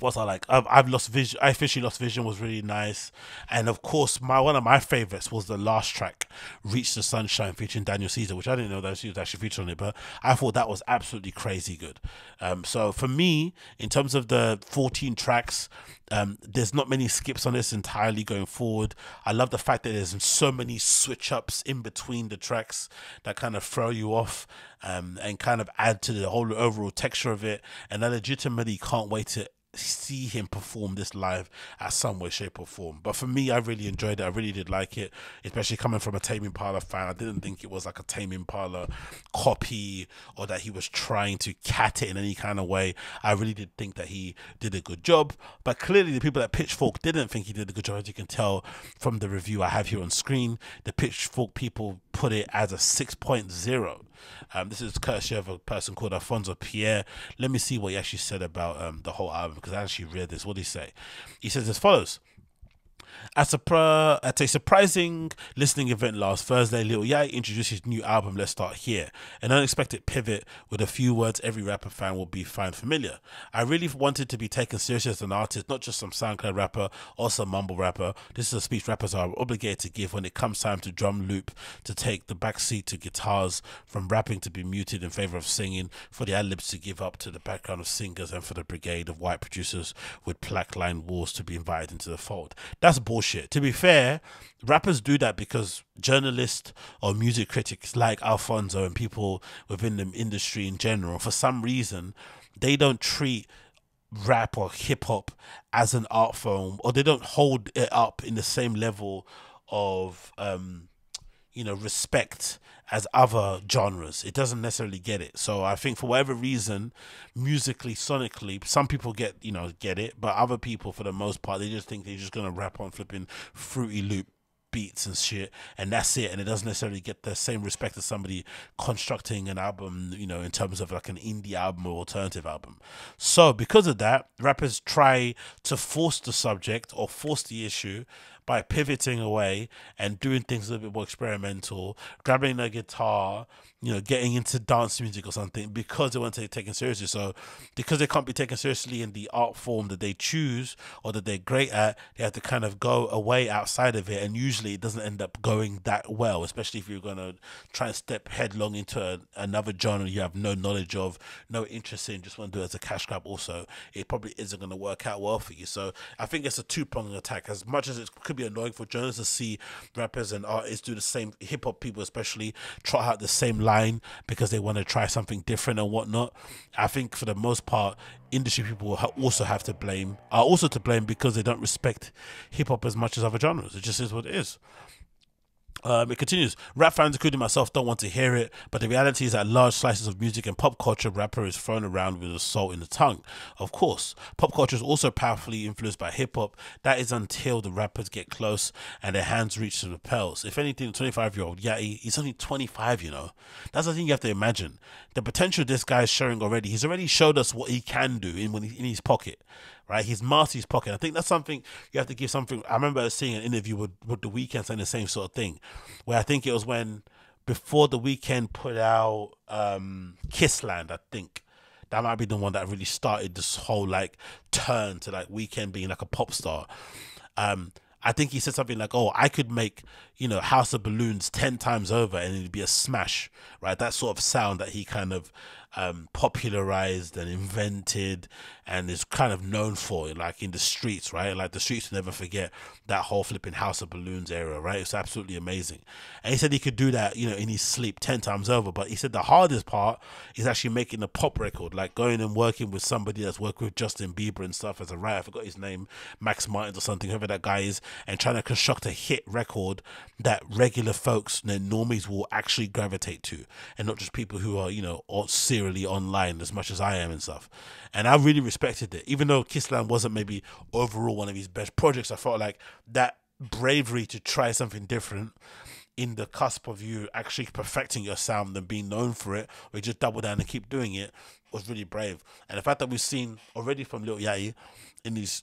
what's I like? I've, I've lost vision. I officially lost vision was really nice, and of course, my one of my favorites was the last track, "Reach the Sunshine" featuring Daniel Caesar, which I didn't know that she was actually featured on it, but I thought that was absolutely crazy good. Um, so for me, in terms of the 14 tracks, um, there's not many skips on this entirely going forward. I love the fact that there's so many switch ups in between the tracks that kind of throw you off um, and kind of add to the whole overall texture of it. And I legitimately can't wait to see him perform this live at some way, shape, or form. But for me, I really enjoyed it. I really did like it, especially coming from a Tame Impala fan. I didn't think it was like a Tame Impala copy or that he was trying to cat it in any kind of way. I really did think that he did a good job. But clearly, the people at Pitchfork didn't think he did a good job, as you can tell from the review I have here on screen. The Pitchfork people put it as a 6.0. Um, this is courtesy of a person called Alfonso Pierre. Let me see what he actually said about um, the whole album because I actually read this. What did he say? He says as follows. At a, at a surprising listening event last Thursday, Lil Yachty introduced his new album, Let's Start Here, an unexpected pivot with a few words every rapper fan will be find familiar. I really wanted to be taken seriously as an artist, not just some SoundCloud rapper or some mumble rapper. This is a speech rappers are obligated to give when it comes time to drum loop, to take the backseat to guitars, from rapping to be muted in favor of singing, for the ad libs to give up to the background of singers, and for the brigade of white producers with plaque lined walls to be invited into the fold. That's bullshit. To be fair, rappers do that because journalists or music critics like Alfonso and people within the industry in general, for some reason, they don't treat rap or hip hop as an art form, or they don't hold it up in the same level of um, you know respect as other genres. It doesn't necessarily get it. So I think for whatever reason, musically, sonically, some people get you know get it, but other people, for the most part, they just think they're just gonna rap on flipping fruity loop beats and shit and that's it and it doesn't necessarily get the same respect as somebody constructing an album you know in terms of like an indie album or alternative album so because of that rappers try to force the subject or force the issue by pivoting away and doing things a little bit more experimental, grabbing a guitar, you know, getting into dance music or something because they want to take taken seriously. So because they can't be taken seriously in the art form that they choose or that they're great at, they have to kind of go away outside of it. And usually it doesn't end up going that well, especially if you're going to try and step headlong into a, another genre you have no knowledge of, no interest in, just want to do it as a cash grab also, it probably isn't going to work out well for you. So I think it's a two pronged attack. As much as it could be annoying for journalists to see rappers and artists do the same, hip hop people especially, try out the same line because they want to try something different and whatnot. I think for the most part, industry people also have to blame, are also to blame because they don't respect hip hop as much as other genres. It just is what it is. Um, it continues. Rap fans, including myself, don't want to hear it, but the reality is that large slices of music and pop culture, rapper is thrown around with a salt in the tongue. Of course, pop culture is also powerfully influenced by hip hop. That is until the rappers get close and their hands reach to the pelts. If anything, 25 year old, yeah, he's only 25, you know. That's the thing you have to imagine. The potential this guy is showing already. He's already showed us what he can do in when he, in his pocket right? He's mastered his pocket. I think that's something you have to give something. I remember seeing an interview with, with The Weeknd saying the same sort of thing, where I think it was when before The Weeknd put out um, Kissland, I think. That might be the one that really started this whole like turn to like Weeknd being like a pop star. Um, I think he said something like, "Oh, I could make you know House of Balloons ten times over and it'd be a smash," right? That sort of sound that he kind of um, popularized and invented and is kind of known for, like in the streets, right? Like the streets will never forget that whole flipping House of Balloons era, right? It's absolutely amazing. And he said he could do that, you know, in his sleep 10 times over. But he said the hardest part is actually making a pop record, like going and working with somebody that's worked with Justin Bieber and stuff as a writer. I forgot his name, Max Martins or something, whoever that guy is, and trying to construct a hit record that regular folks and normies will actually gravitate to, and not just people who are, you know, serially online as much as I am and stuff. And I really respected it, even though Kissland wasn't maybe overall one of his best projects. I felt like that bravery to try something different in the cusp of you actually perfecting your sound and being known for it, or just double down and keep doing it, was really brave. And the fact that we've seen already from Lil Yachty in his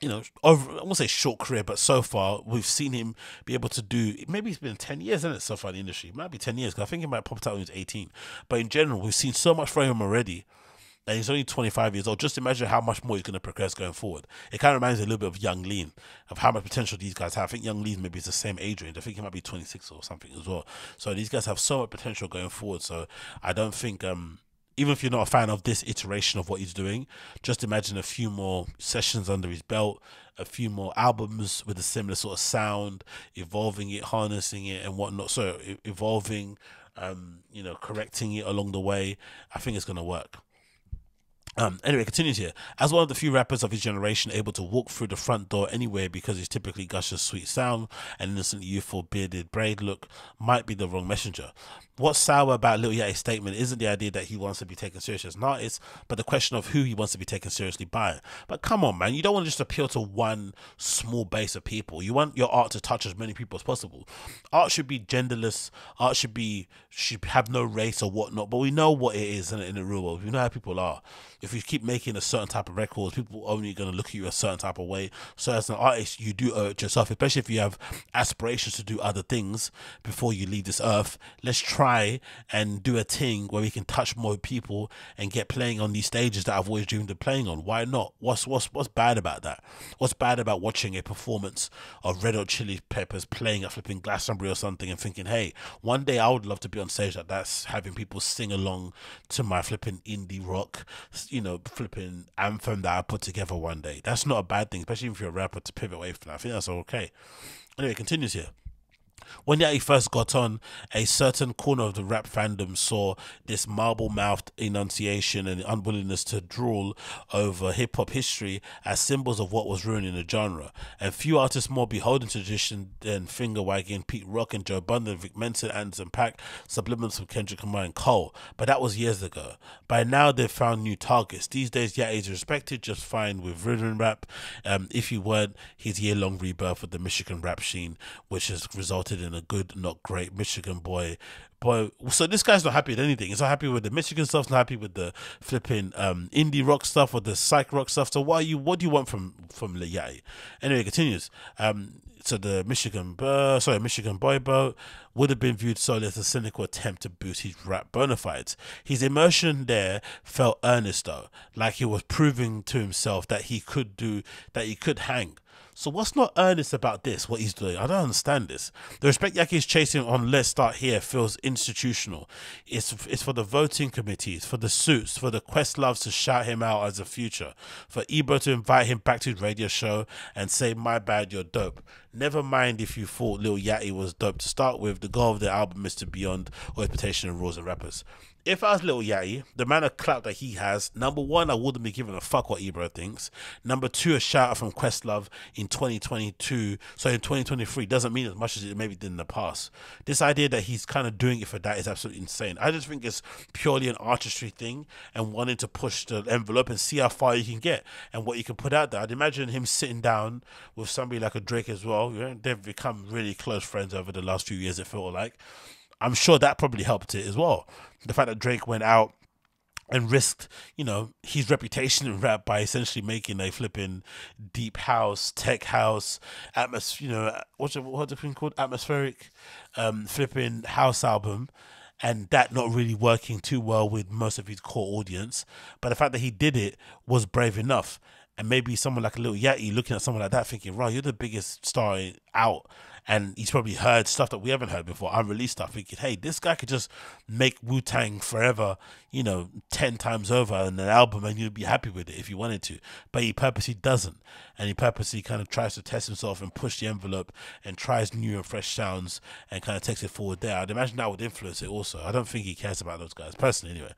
you know, over I won't say short career, but so far we've seen him be able to do. Maybe it's been ten years, isn't it? So far in the industry, it might be ten years. Cause I think he might pop out when he was eighteen. But in general, we've seen so much from him already. And he's only 25 years old. Just imagine how much more he's going to progress going forward. It kind of reminds me a little bit of Yung Lean, of how much potential these guys have. I think Yung Lean maybe is the same age range. I think he might be 26 or something as well. So these guys have so much potential going forward. So I don't think um, even if you're not a fan of this iteration of what he's doing, just imagine a few more sessions under his belt, a few more albums with a similar sort of sound, evolving it, harnessing it, and whatnot. So evolving, um, you know, correcting it along the way. I think it's gonna work. Um, anyway, continues here. As one of the few rappers of his generation able to walk through the front door anywhere because his typically gushers sweet sound and innocent youthful bearded braid look might be the wrong messenger. What's sour about Lil Yachty's statement isn't the idea that he wants to be taken seriously as an artist, but the question of who he wants to be taken seriously by. But come on, man, you don't want to just appeal to one small base of people. You want your art to touch as many people as possible. Art should be genderless. Art should be should have no race or whatnot. But we know what it is in, in the real world. We know how people are. If you keep making a certain type of records, people are only going to look at you a certain type of way. So as an artist, you do owe it yourself, especially if you have aspirations to do other things before you leave this earth. Let's try and do a thing where we can touch more people and get playing on these stages that I've always dreamed of playing on. Why not? What's what's what's bad about that? What's bad about watching a performance of Red Hot Chili Peppers playing at flipping Glastonbury or something and thinking, hey, one day I would love to be on stage like that's having people sing along to my flipping indie rock, you know, flipping anthem that I put together one day. That's not a bad thing, especially if you're a rapper to pivot away from that. I think that's okay. Anyway, continues here. When Yachty first got on, a certain corner of the rap fandom saw this marble mouthed enunciation and unwillingness to drool over hip hop history as symbols of what was ruining the genre. And few artists more beholden to tradition than Finger Wagging, Pete Rock, and Joe Budden, Vic Mensa, Anderson .Paak, Subliminals from Kendrick Lamar and Cole. But that was years ago. By now, they've found new targets. These days, Yachty is respected just fine with rhythm rap. Um, if you weren't, his year long rebirth with the Michigan rap scene, which has resulted in a good, not great Michigan boy. Boy, so this guy's not happy with anything. He's not happy with the Michigan stuff. Not happy with the flipping um, indie rock stuff or the psych rock stuff. So what you what do you want from from Yachty? Anyway, it continues. Um, so the Michigan, uh, sorry, Michigan boy boat would have been viewed solely as a cynical attempt to boost his rap bona fides. His immersion there felt earnest though, like he was proving to himself that he could do, that he could hang. So what's not earnest about this? What he's doing? I don't understand this. The respect Yachty is chasing on Let's Start Here feels institutional. It's it's for the voting committees, for the suits, for the Questloves to shout him out as a future, for Ebro to invite him back to his radio show and say, "My bad, you're dope." Never mind if you thought Lil Yachty was dope to start with. The goal of the album is to beyond all expectation of rules and rappers if I was little Yachty, the amount of clout that he has, number one, I wouldn't be giving a fuck what Ebro thinks. Number two, a shout out from Questlove in 2022, so in 2023, doesn't mean as much as it maybe did in the past. This idea that he's kind of doing it for that is absolutely insane. I just think it's purely an artistry thing and wanting to push the envelope and see how far you can get and what you can put out there. I'd imagine him sitting down with somebody like a Drake as well. They've become really close friends over the last few years, it felt like. I'm sure that probably helped it as well. The fact that Drake went out and risked, you know, his reputation in rap by essentially making a flipping deep house, tech house, atmos, you know, what's it, what's it been called, atmospheric, um, flipping house album, and that not really working too well with most of his core audience. But the fact that he did it was brave enough, and maybe someone like a little Yachty looking at someone like that, thinking, "Right, you're the biggest star out." And he's probably heard stuff that we haven't heard before, unreleased stuff, thinking, hey, this guy could just make Wu Tang forever, you know, 10 times over in an album and you'd be happy with it if you wanted to. But he purposely doesn't. And he purposely kind of tries to test himself and push the envelope and tries new and fresh sounds and kind of takes it forward there. I'd imagine that would influence it also. I don't think he cares about those guys, personally, anyway.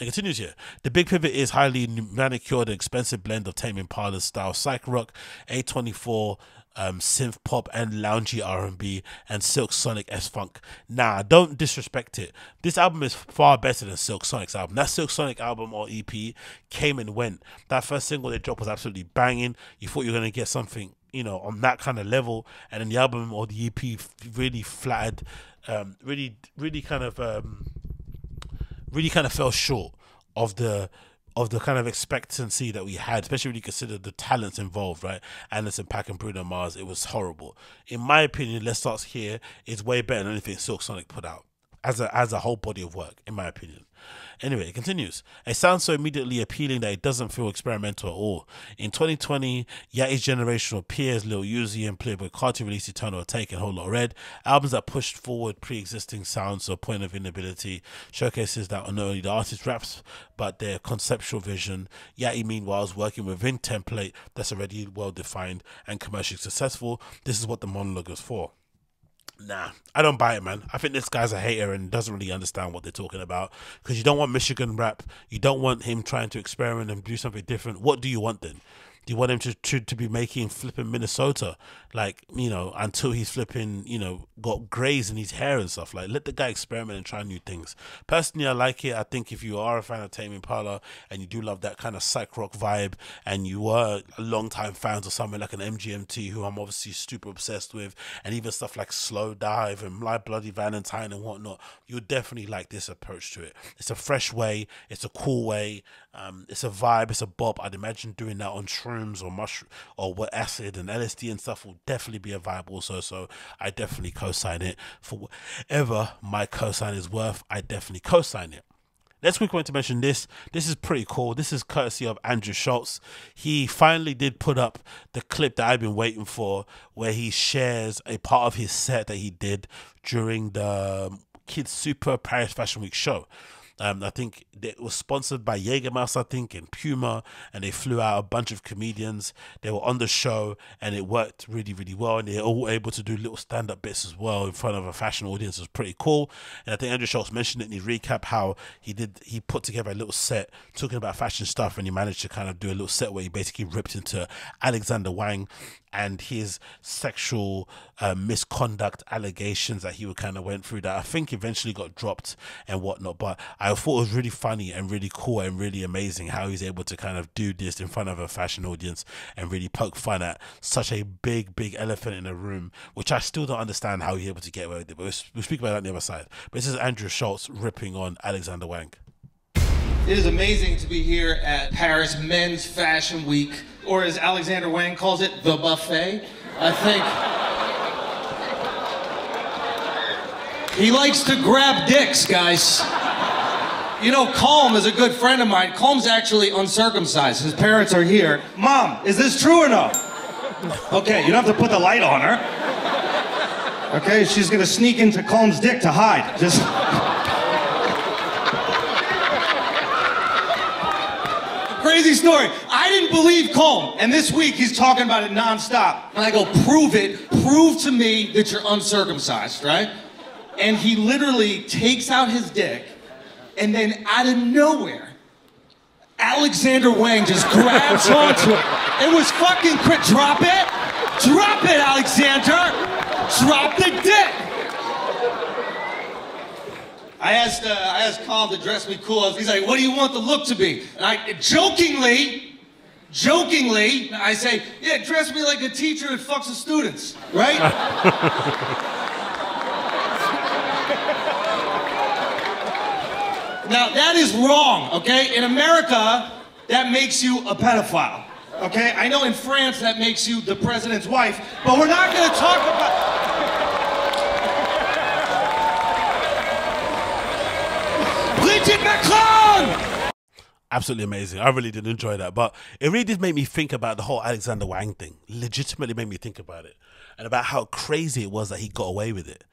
It continues here. The big pivot is highly manicured and expensive blend of Tame Impala style psych rock, A24 um, synth pop and loungy R&B and Silk Sonic S Funk. Nah, don't disrespect it. This album is far better than Silk Sonic's album. That Silk Sonic album or EP came and went. That first single they dropped was absolutely banging. You thought you were gonna get something, you know, on that kind of level, and then the album or the EP really flattered, um, really, really kind of, um, really kind of fell short of the of the kind of expectancy that we had, especially when you consider the talents involved, right? Anderson .Paak and Bruno Mars, it was horrible. In my opinion, Let's Start Here is way better than anything Silk Sonic put out as a as a whole body of work, in my opinion. Anyway, it continues. It sounds so immediately appealing that it doesn't feel experimental at all. In 2020, Yachty's generational peers, Lil Uzi and Playboi Carti released Eternal Atake and Whole Lot Red, albums that pushed forward pre-existing sounds a point of inability, showcases that are not only the artist raps, but their conceptual vision. Yachty, meanwhile, is working within template that's already well-defined and commercially successful. This is what the monologue is for nah, I don't buy it, man. I think this guy's a hater and doesn't really understand what they're talking about. Because you don't want Michigan rap, you don't want him trying to experiment and do something different. What do you want then? Do you want him to, to, to be making flipping Minnesota? Like, you know, until he's flipping, you know, got grays in his hair and stuff. Like, let the guy experiment and try new things. Personally, I like it. I think if you are a fan of Tame Impala and you do love that kind of psych rock vibe and you were a long time fans of something like an MGMT, who I'm obviously super obsessed with, and even stuff like Slowdive and My Bloody Valentine and whatnot, you'll definitely like this approach to it. It's a fresh way, it's a cool way, um, it's a vibe, it's a bop. I'd imagine doing that on shrooms or mushroom or what acid and LSD and stuff will definitely be a vibe also. So I definitely co-sign it for whatever my co-sign is worth. I definitely co-sign it. Next week, I want to mention this. This is pretty cool. This is courtesy of Andrew Schulz. He finally did put up the clip that I've been waiting for, where he shares a part of his set that he did during the Kids Super Paris Fashion Week show. Um, I think it was sponsored by Jägermeister, I think, and Puma, and they flew out a bunch of comedians. They were on the show, and it worked really, really well. And they were all able to do little stand up bits as well in front of a fashion audience. It was pretty cool. And I think Andrew Schulz mentioned it in his recap how he did, he put together a little set talking about fashion stuff, and he managed to kind of do a little set where he basically ripped into Alexander Wang and his sexual uh, misconduct allegations that he kind of went through that I think eventually got dropped and whatnot. But I thought it was really funny and really cool and really amazing how he's able to kind of do this in front of a fashion audience and really poke fun at such a big, big elephant in the room, which I still don't understand how he's able to get away with it. But we'll speak about that on the other side. But this is Andrew Schulz ripping on Alexander Wang. It is amazing to be here at Paris Men's Fashion Week, or as Alexander Wang calls it, the buffet. I think he likes to grab dicks, guys. You know, Colm is a good friend of mine. Colm's actually uncircumcised. His parents are here. Mom, is this true or no? Okay, you don't have to put the light on her. Okay, she's gonna sneak into Colm's dick to hide. Just. (laughs) crazy story. I didn't believe Colm, and this week he's talking about it nonstop. And I go, prove it. Prove to me that you're uncircumcised, right? And he literally takes out his dick, and then out of nowhere, Alexander Wang just grabs onto it. It was fucking quick. Drop it. Drop it, Alexander. Drop the dick. I asked, uh, I asked Colm to dress me cool. He's like, what do you want the look to be? And I, jokingly, jokingly, I say, yeah, dress me like a teacher that fucks the students, right? (laughs) now, that is wrong, okay? In America, that makes you a pedophile, okay? I know in France that makes you the president's wife, but we're not gonna talk about... Absolutely amazing. I really did enjoy that. But it really did make me think about the whole Alexander Wang thing. Legitimately made me think about it. And about how crazy it was that he got away with it.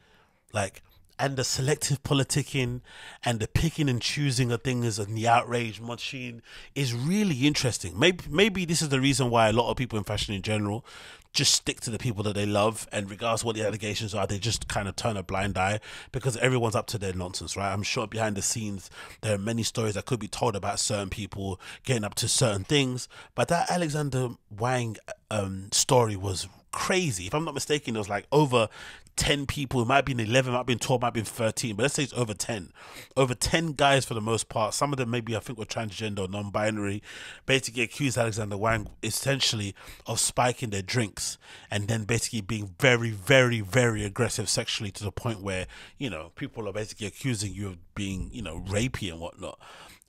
Like, and the selective politicking and the picking and choosing of things and the outrage machine is really interesting. Maybe maybe this is the reason why a lot of people in fashion in general just stick to the people that they love and regardless what the allegations are, they just kind of turn a blind eye because everyone's up to their nonsense, right? I'm sure behind the scenes there are many stories that could be told about certain people getting up to certain things. But that Alexander Wang um, story was crazy. If I'm not mistaken, it was like over 10 people. It might have been 11, might have been 12, might have been 13, but let's say it's over 10. Over 10 guys for the most part. Some of them maybe I think were transgender or non binary. Basically accused Alexander Wang essentially of spiking their drinks and then basically being very, very, very aggressive sexually to the point where, you know, people are basically accusing you of being, you know, rapey and whatnot.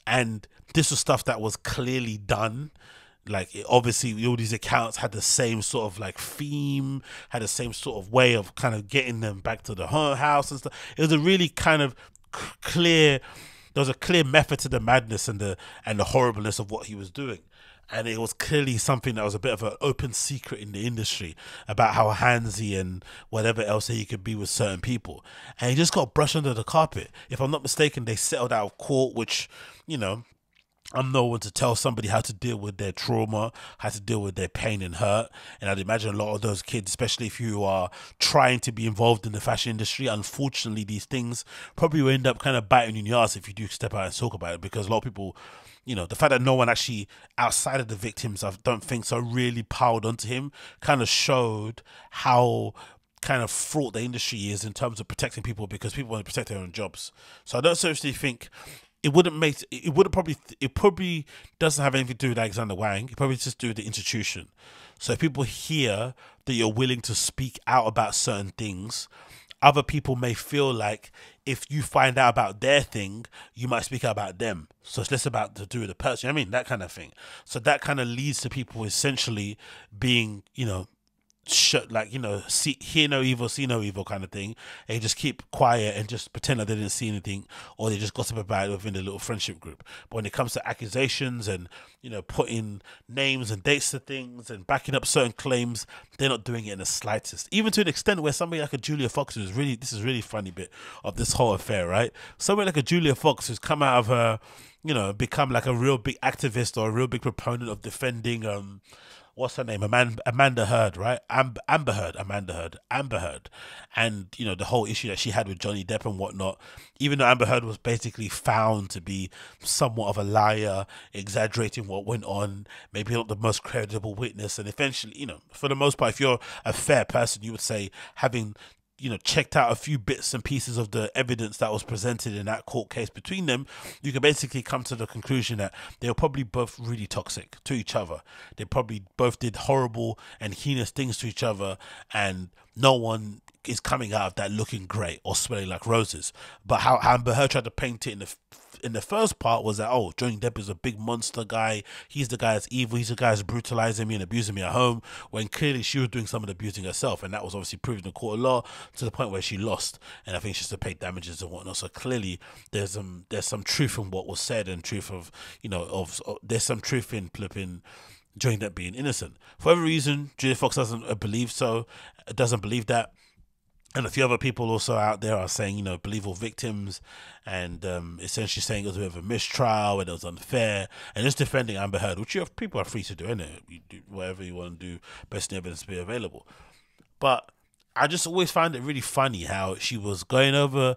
And this was stuff that was clearly done like it, obviously all these accounts had the same sort of like theme had the same sort of way of kind of getting them back to the home house and stuff. It was a really kind of clear there was a clear method to the madness and the and the horribleness of what he was doing. And it was clearly something that was a bit of an open secret in the industry about how handsy and whatever else he could be with certain people. And he just got brushed under the carpet. If i'm not mistaken they settled out of court which you know I'm no one to tell somebody how to deal with their trauma, how to deal with their pain and hurt. And I'd imagine a lot of those kids, especially if you are trying to be involved in the fashion industry, unfortunately, these things probably will end up kind of biting you in the ass if you do step out and talk about it. Because a lot of people, you know, the fact that no one actually outside of the victims, I don't think so, really piled onto him, kind of showed how kind of fraught the industry is in terms of protecting people because people want to protect their own jobs. So I don't seriously think it wouldn't make it wouldn't probably it probably doesn't have anything to do with Alexander Wang. It probably just do with the institution. So if people hear that you're willing to speak out about certain things, other people may feel like if you find out about their thing, you might speak out about them. So it's less about to do with the person. I mean that kind of thing. So that kind of leads to people essentially being, you know, shut like you know see hear no evil see no evil kind of thing. And just keep quiet and just pretend like they didn't see anything or they just gossip about it within the little friendship group. But when it comes to accusations and you know putting names and dates to things and backing up certain claims they're not doing it in the slightest. Even to an extent where somebody like a julia fox who's really this is really funny bit of this whole affair right? Somebody like a julia fox who's come out of her you know become like a real big activist or a real big proponent of defending um what's her name? Amanda, Amanda Heard, right? Amber, Amber Heard, Amanda Heard, Amber Heard, and you know the whole issue that she had with Johnny Depp and whatnot. Even though Amber Heard was basically found to be somewhat of a liar, exaggerating what went on, maybe not the most credible witness, and eventually, you know, for the most part, if you're a fair person, you would say having you know checked out a few bits and pieces of the evidence that was presented in that court case between them you can basically come to the conclusion that they were probably both really toxic to each other. They probably both did horrible and heinous things to each other and no one is coming out of that looking great or smelling like roses but how Amber Heard tried to paint it in the in the first part was that oh Johnny Depp is a big monster guy. He's the guy that's evil. He's the guy that's brutalizing me and abusing me at home. When clearly she was doing some of the abusing herself, and that was obviously proven in court of law to the point where she lost. And I think she's to pay damages and whatnot. So clearly there's some there's some truth in what was said and truth of you know of, of there's some truth in flipping. Johnny Depp being innocent. For whatever reason, Julia Fox doesn't uh, believe so, doesn't believe that and a few other people also out there are saying, you know, believe all victims and um, essentially saying it was a bit of a mistrial and it was unfair and just defending Amber Heard, which you have, people are free to do, innit? You do whatever you want to do, best evidence to be available. But I just always find it really funny how she was going over,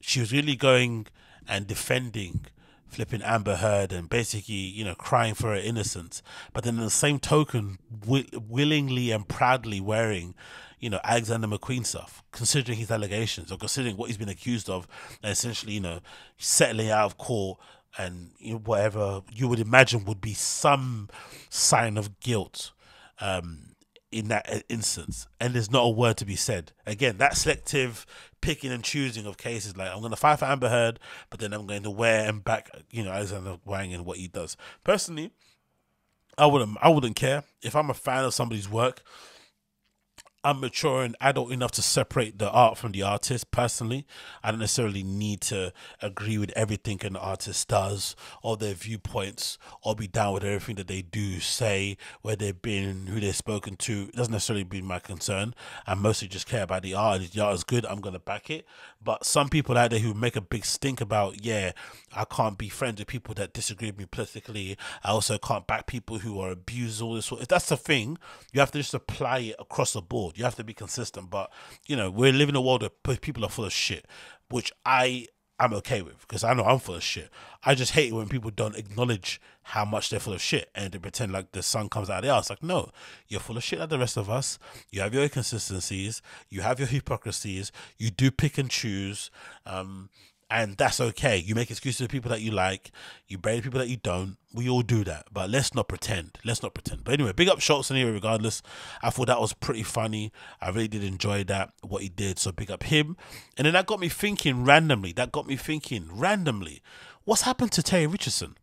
she was really going and defending flipping Amber Heard and basically, you know, crying for her innocence. But then in the same token, wi- willingly and proudly wearing you know, Alexander McQueen stuff, considering his allegations or considering what he's been accused of, and essentially, you know, settling out of court and you know, whatever you would imagine would be some sign of guilt um, in that instance. And there's not a word to be said. Again, that selective picking and choosing of cases, like I'm going to fight for Amber Heard, but then I'm going to wear and back, you know, Alexander Wang and what he does. Personally, I wouldn't, I wouldn't care if I'm a fan of somebody's work. I'm mature and adult enough to separate the art from the artist personally. I don't necessarily need to agree with everything an artist does or their viewpoints or be down with everything that they do, say, where they've been, who they've spoken to. It doesn't necessarily be my concern. I mostly just care about the art. If the art is good, I'm going to back it. But some people out there who make a big stink about, yeah, I can't be friends with people that disagree with me politically. I also can't back people who are abused, all this. If that's the thing, you have to just apply it across the board you have to be consistent. But you know, we're living in a world where people are full of shit, which I am okay with because I know I'm full of shit. I just hate it when people don't acknowledge how much they're full of shit and they pretend like the sun comes out of the ass. Like, no, you're full of shit like the rest of us. You have your inconsistencies, you have your hypocrisies, you do pick and choose. Um, and that's okay. You make excuses for people that you like, you blame people that you don't. We all do that, but let's not pretend. Let's not pretend. But anyway, big up Schulz anyway. Regardless, I thought that was pretty funny. I really did enjoy that what he did. So big up him. And then that got me thinking randomly. That got me thinking randomly. What's happened to Terry Richardson?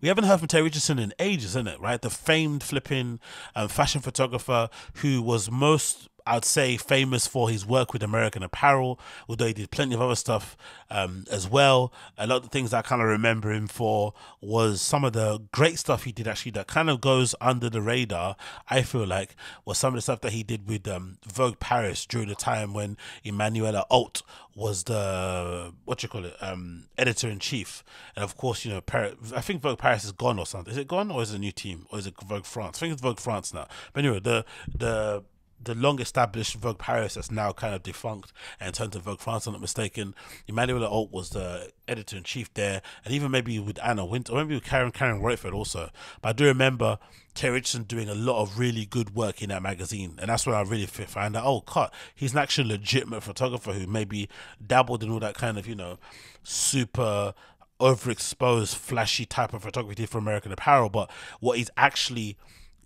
We haven't heard from Terry Richardson in ages, isn't it? Right, the famed flipping um, fashion photographer who was most I'd say famous for his work with American Apparel, although he did plenty of other stuff um, as well. A lot of the things I kind of remember him for was some of the great stuff he did actually that kind of goes under the radar. I feel like was some of the stuff that he did with um, Vogue Paris during the time when Emanuela Alt was the what you call it um, editor in chief, and of course you know Paris, I think Vogue Paris is gone or something. Is it gone or is it a new team or is it Vogue France? I think it's Vogue France now. But anyway, the the the long established Vogue Paris that's now kind of defunct and turned to Vogue France, I'm not mistaken. Emanuela Alt was the editor in chief there, and even maybe with Anna Wintour, or maybe with Karen Karen Whiteford also. But I do remember Terry Richardson doing a lot of really good work in that magazine, and that's when I really found out. Oh, cut! He's an actual legitimate photographer who maybe dabbled in all that kind of you know super overexposed, flashy type of photography for American Apparel, but what he's actually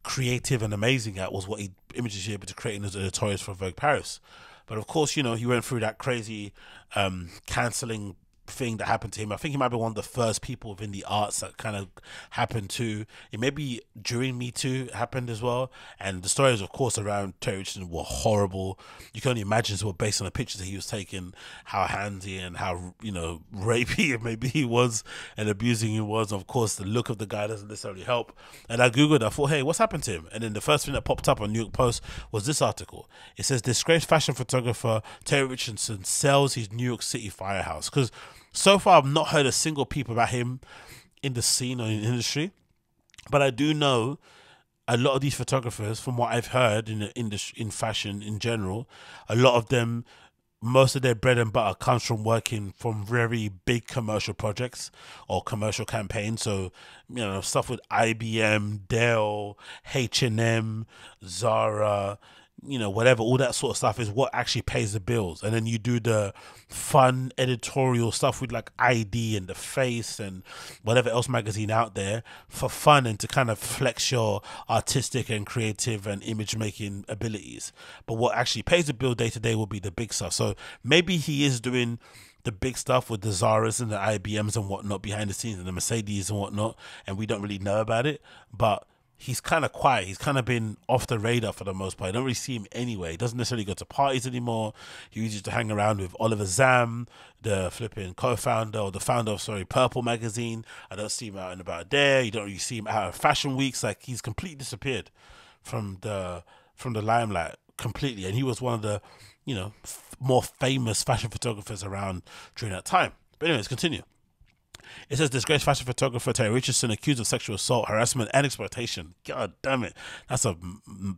creative and amazing at was what he images he able to create in his editorials for Vogue Paris. But of course, you know, he went through that crazy um, cancelling thing that happened to him. I think he might be one of the first people within the arts that kind of happened to. It maybe during Me Too happened as well. And the stories, of course, around Terry Richardson were horrible. You can only imagine were based on the pictures that he was taking, how handy and how you know (laughs) rapey maybe he was and abusing he was. Of course, the look of the guy doesn't necessarily help. And I googled. I thought, hey, what's happened to him? And then the first thing that popped up on New York Post was this article. It says disgraced fashion photographer Terry Richardson sells his New York City firehouse because so far, I've not heard a single peep about him in the scene or in the industry, but I do know a lot of these photographers, from what I've heard in the industry, in fashion in general, a lot of them, most of their bread and butter comes from working from very big commercial projects or commercial campaigns. So, you know, stuff with IBM, Dell, H and M, Zara, you know, whatever, all that sort of stuff is what actually pays the bills. And then you do the fun editorial stuff with like ID and the face and whatever else magazine out there for fun and to kind of flex your artistic and creative and image making abilities. But what actually pays the bill day to day will be the big stuff. So maybe he is doing the big stuff with the Zaras and the IBMs and whatnot behind the scenes and the Mercedes and whatnot, and we don't really know about it. But he's kind of quiet. He's kind of been off the radar for the most part. I don't really see him anyway. He doesn't necessarily go to parties anymore. He used to hang around with Oliver Zahm, the flipping co-founder or the founder of sorry Purple magazine. I don't see him out and about there. You don't really see him out at fashion weeks. Like he's completely disappeared from the from the limelight completely. And he was one of the you know f- more famous fashion photographers around during that time. But anyways, continue. It says disgraced fashion photographer Terry Richardson accused of sexual assault, harassment, and exploitation. God damn it, that's a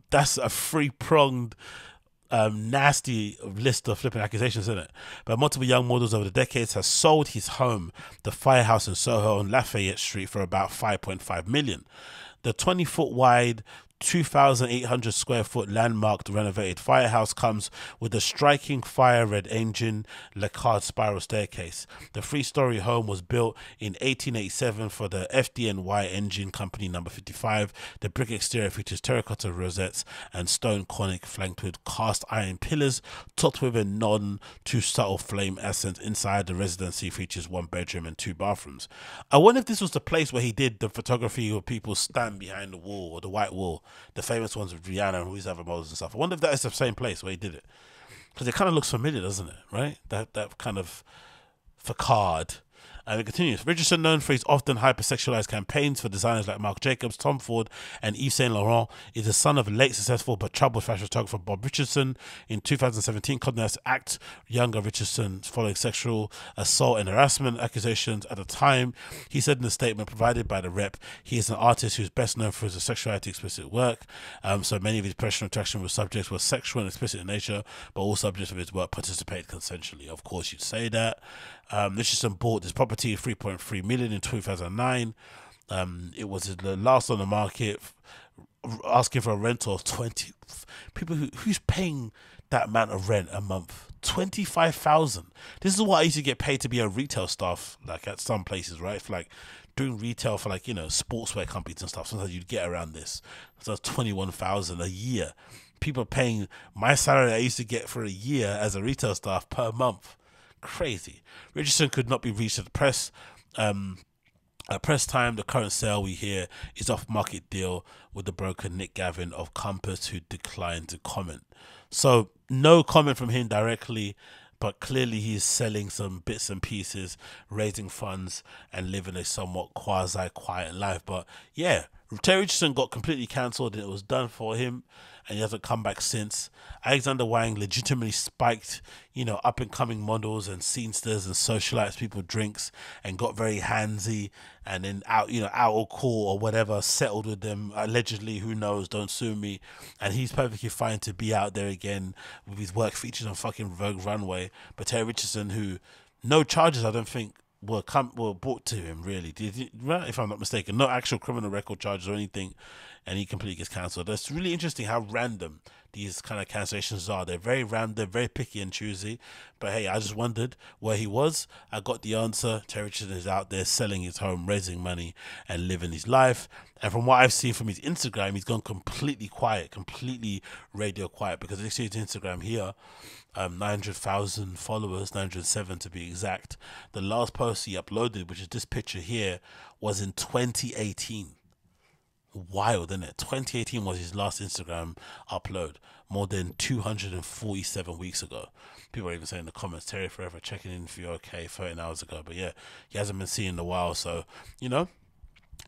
that's a three pronged. Um, nasty list of flipping accusations in it. But multiple young models over the decades has sold his home, the firehouse in Soho on Lafayette Street, for about 5.5 million. The 20 foot wide, 2,800 square foot landmarked renovated firehouse comes with a striking fire red engine Lacard spiral staircase. The three story home was built in 1887 for the FDNY engine company number 55. The brick exterior features terracotta rosettes and stone cornice flanked with cast iron pillars, topped with a non too subtle flame essence. Inside the residency features one bedroom and two bathrooms. I wonder if this was the place where he did the photography of people stand behind the wall or the white wall the famous ones with Rihanna and who's other models and stuff. I wonder if that is the same place where he did it because it kind of looks familiar, doesn't it? Right? That that kind of facade and it continues. Richardson, known for his often hypersexualized campaigns for designers like Marc Jacobs, Tom Ford, and Yves Saint Laurent, is the son of late successful but troubled fashion photographer Bob Richardson. In 2017, Condé act younger Richardson following sexual assault and harassment accusations. At the time, he said in a statement provided by the rep, he is an artist who's best known for his sexuality explicit work. Um, so many of his professional interaction with subjects were sexual and explicit in nature, but all subjects of his work participate consensually. Of course, you'd say that. Um, Richardson bought this property 3.3 million in 2009. Um, it was the last on the market, asking for a rental of 20. People who who's paying that amount of rent a month? 25,000. This is what I used to get paid to be a retail staff, like at some places, right? For like doing retail for like, you know, sportswear companies and stuff. Sometimes you'd get around this. So it's 21,000 a year. People paying my salary I used to get for a year as a retail staff per month crazy. Richardson could not be reached at the press. Um, at press time, the current sale we hear is off market deal with the broker Nick Gavin of Compass, who declined to comment. So, no comment from him directly, but clearly he's selling some bits and pieces, raising funds, and living a somewhat quasi quiet life. But yeah, Terry Richardson got completely cancelled and it was done for him and he hasn't come back since. Alexander Wang legitimately spiked, you know, up and coming models and scenesters and socialites people drinks and got very handsy and then out, you know, out of court or whatever, settled with them allegedly. Who knows? Don't sue me. And he's perfectly fine to be out there again with his work featured on fucking Vogue Runway. But Terry Richardson, who no charges, I don't think were come were brought to him. Really, did if I'm not mistaken, no actual criminal record charges or anything, and he completely gets cancelled. That's really interesting how random these kind of cancellations are. They're very random, very picky and choosy. But hey, I just wondered where he was. I got the answer. Terry Richardson is out there selling his home, raising money, and living his life. And from what I've seen from his Instagram, he's gone completely quiet, completely radio quiet. Because if you see his Instagram here, um, 900,000 followers, 907 to be exact. The last post he uploaded, which is this picture here, was in 2018. Wild, isn't it? 2018 was his last Instagram upload, more than 247 weeks ago. People are even saying in the comments, Terry Forever checking in for you okay 13 hours ago. But yeah, he hasn't been seen in a while. So, you know,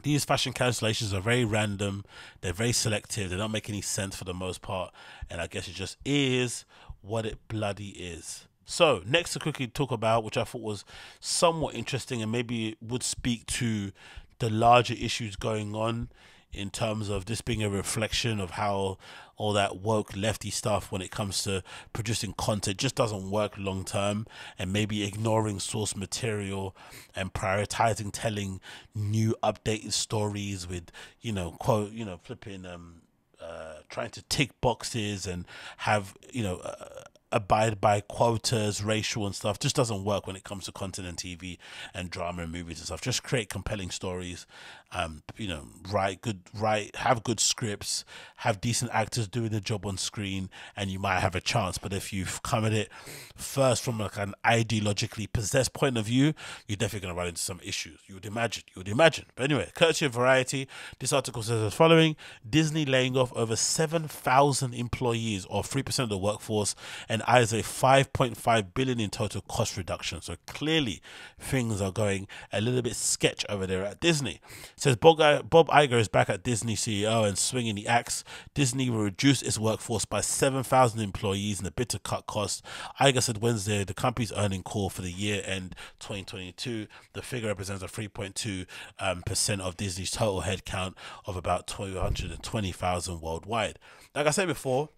these fashion cancellations are very random. They're very selective. They don't make any sense for the most part. And I guess it just is what it bloody is. So, next to quickly talk about, which I thought was somewhat interesting and maybe would speak to the larger issues going on in terms of this being a reflection of how all that woke lefty stuff when it comes to producing content just doesn't work long term and maybe ignoring source material and prioritizing telling new updated stories with you know quote you know flipping um uh trying to tick boxes and have you know uh, abide by quotas, racial and stuff. Just doesn't work when it comes to content and TV and drama and movies and stuff. Just create compelling stories. Um, you know, write good, write, have good scripts, have decent actors doing the job on screen, and you might have a chance. But if you've come at it first from like an ideologically possessed point of view, you're definitely going to run into some issues. You would imagine. You would imagine. But anyway, courtesy of Variety, this article says as following: Disney laying off over seven thousand employees, or three percent of the workforce, and eyes a 5.5 billion in total cost reduction. So clearly, things are going a little bit sketch over there at Disney. Says Bob, Bob Iger is back at Disney CEO and swinging the axe. Disney will reduce its workforce by 7,000 employees in a bid to cut costs. Iger said Wednesday the company's earning call for the year end 2022. The figure represents a 3.2 um, percent of Disney's total headcount of about 220,000 worldwide. Like I said before,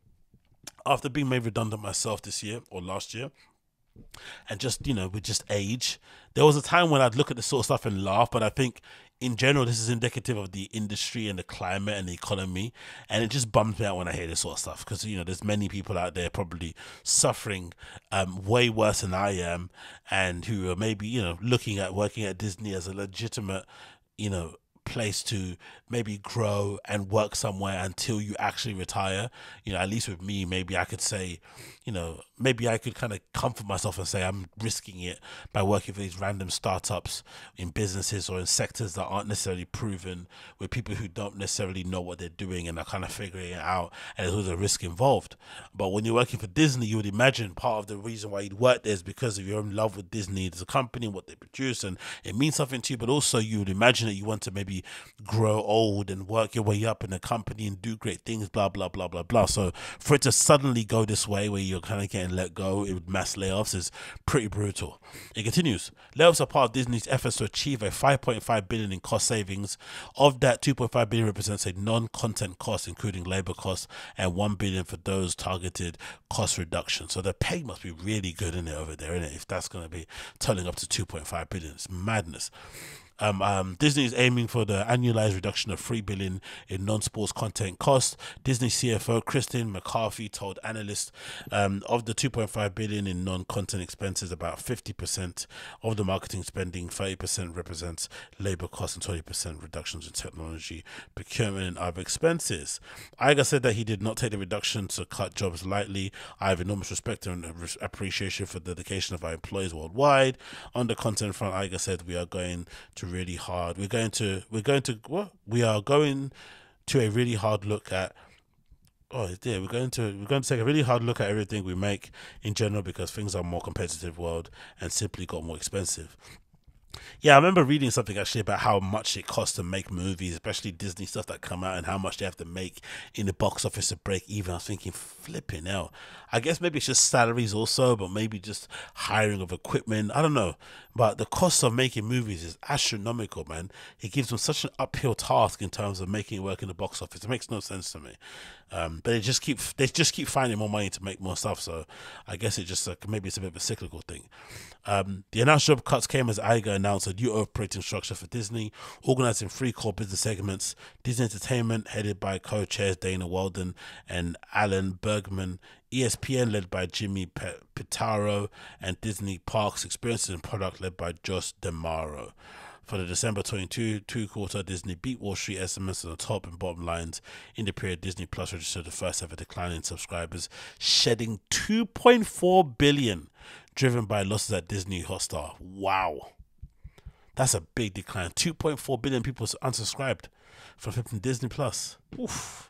after being made redundant myself this year or last year, and just you know with just age, there was a time when I'd look at this sort of stuff and laugh. But I think in general, this is indicative of the industry and the climate and the economy, and it just bums me out when I hear this sort of stuff because you know there's many people out there probably suffering um, way worse than I am, and who are maybe you know looking at working at Disney as a legitimate you know place to maybe grow and work somewhere until you actually retire. You know, at least with me, maybe I could say, you know, maybe I could kind of comfort myself and say I'm risking it by working for these random startups in businesses or in sectors that aren't necessarily proven with people who don't necessarily know what they're doing and are kind of figuring it out and there's a risk involved. But when you're working for Disney, you would imagine part of the reason why you'd work there is because of your own love with Disney as a company what they produce and it means something to you, but also you would imagine that you want to maybe grow old and work your way up in a company and do great things, blah, blah, blah, blah, blah. So for it to suddenly go this way where you're kind of getting let go with mass layoffs is pretty brutal. It continues. Layoffs are part of Disney's efforts to achieve a 5.5 billion in cost savings. Of that, 2.5 billion represents a non-content cost, including labor costs, and 1 billion for those targeted cost reduction. So the pay must be really good in it over there, isn't it? If that's going to be totaling up to 2.5 billion, it's madness. Um, um, Disney is aiming for the annualized reduction of three billion in non-sports content costs. Disney CFO Christine McCarthy told analysts um, of the 2.5 billion in non-content expenses, about 50% of the marketing spending, 30% represents labor costs, and 20% reductions in technology procurement and other expenses. Iger said that he did not take the reduction to cut jobs lightly. I have enormous respect and appreciation for the dedication of our employees worldwide. On the content front, Iger said we are going to really hard. We're going to we're going to what we are going to a really hard look at. Oh dear, we're going to we're going to take a really hard look at everything we make in general because things are more competitive world and simply got more expensive. Yeah, I remember reading something actually about how much it costs to make movies, especially Disney stuff that come out, and how much they have to make in the box office to break even. I was thinking, flipping out. I guess maybe it's just salaries also, but maybe just hiring of equipment. I don't know. But the cost of making movies is astronomical, man. It gives them such an uphill task in terms of making it work in the box office. It makes no sense to me. Um, but they just keep they just keep finding more money to make more stuff. So I guess it just uh, maybe it's a bit of a cyclical thing. Um, the announced job cuts came as Iger announced a new operating structure for Disney, organizing three core business segments: Disney Entertainment, headed by co-chairs Dana Walden and Alan Bergman, ESPN led by Jimmy Pitaro, and Disney Parks Experiences and Product led by Josh D'Amaro. For the December 22 two quarter, Disney beat Wall Street estimates on the top and bottom lines. In the period, Disney Plus registered the first ever decline in subscribers, shedding 2.4 billion, driven by losses at Disney Hotstar. Wow. That's a big decline. 2.4 billion people unsubscribed from Disney Plus. Oof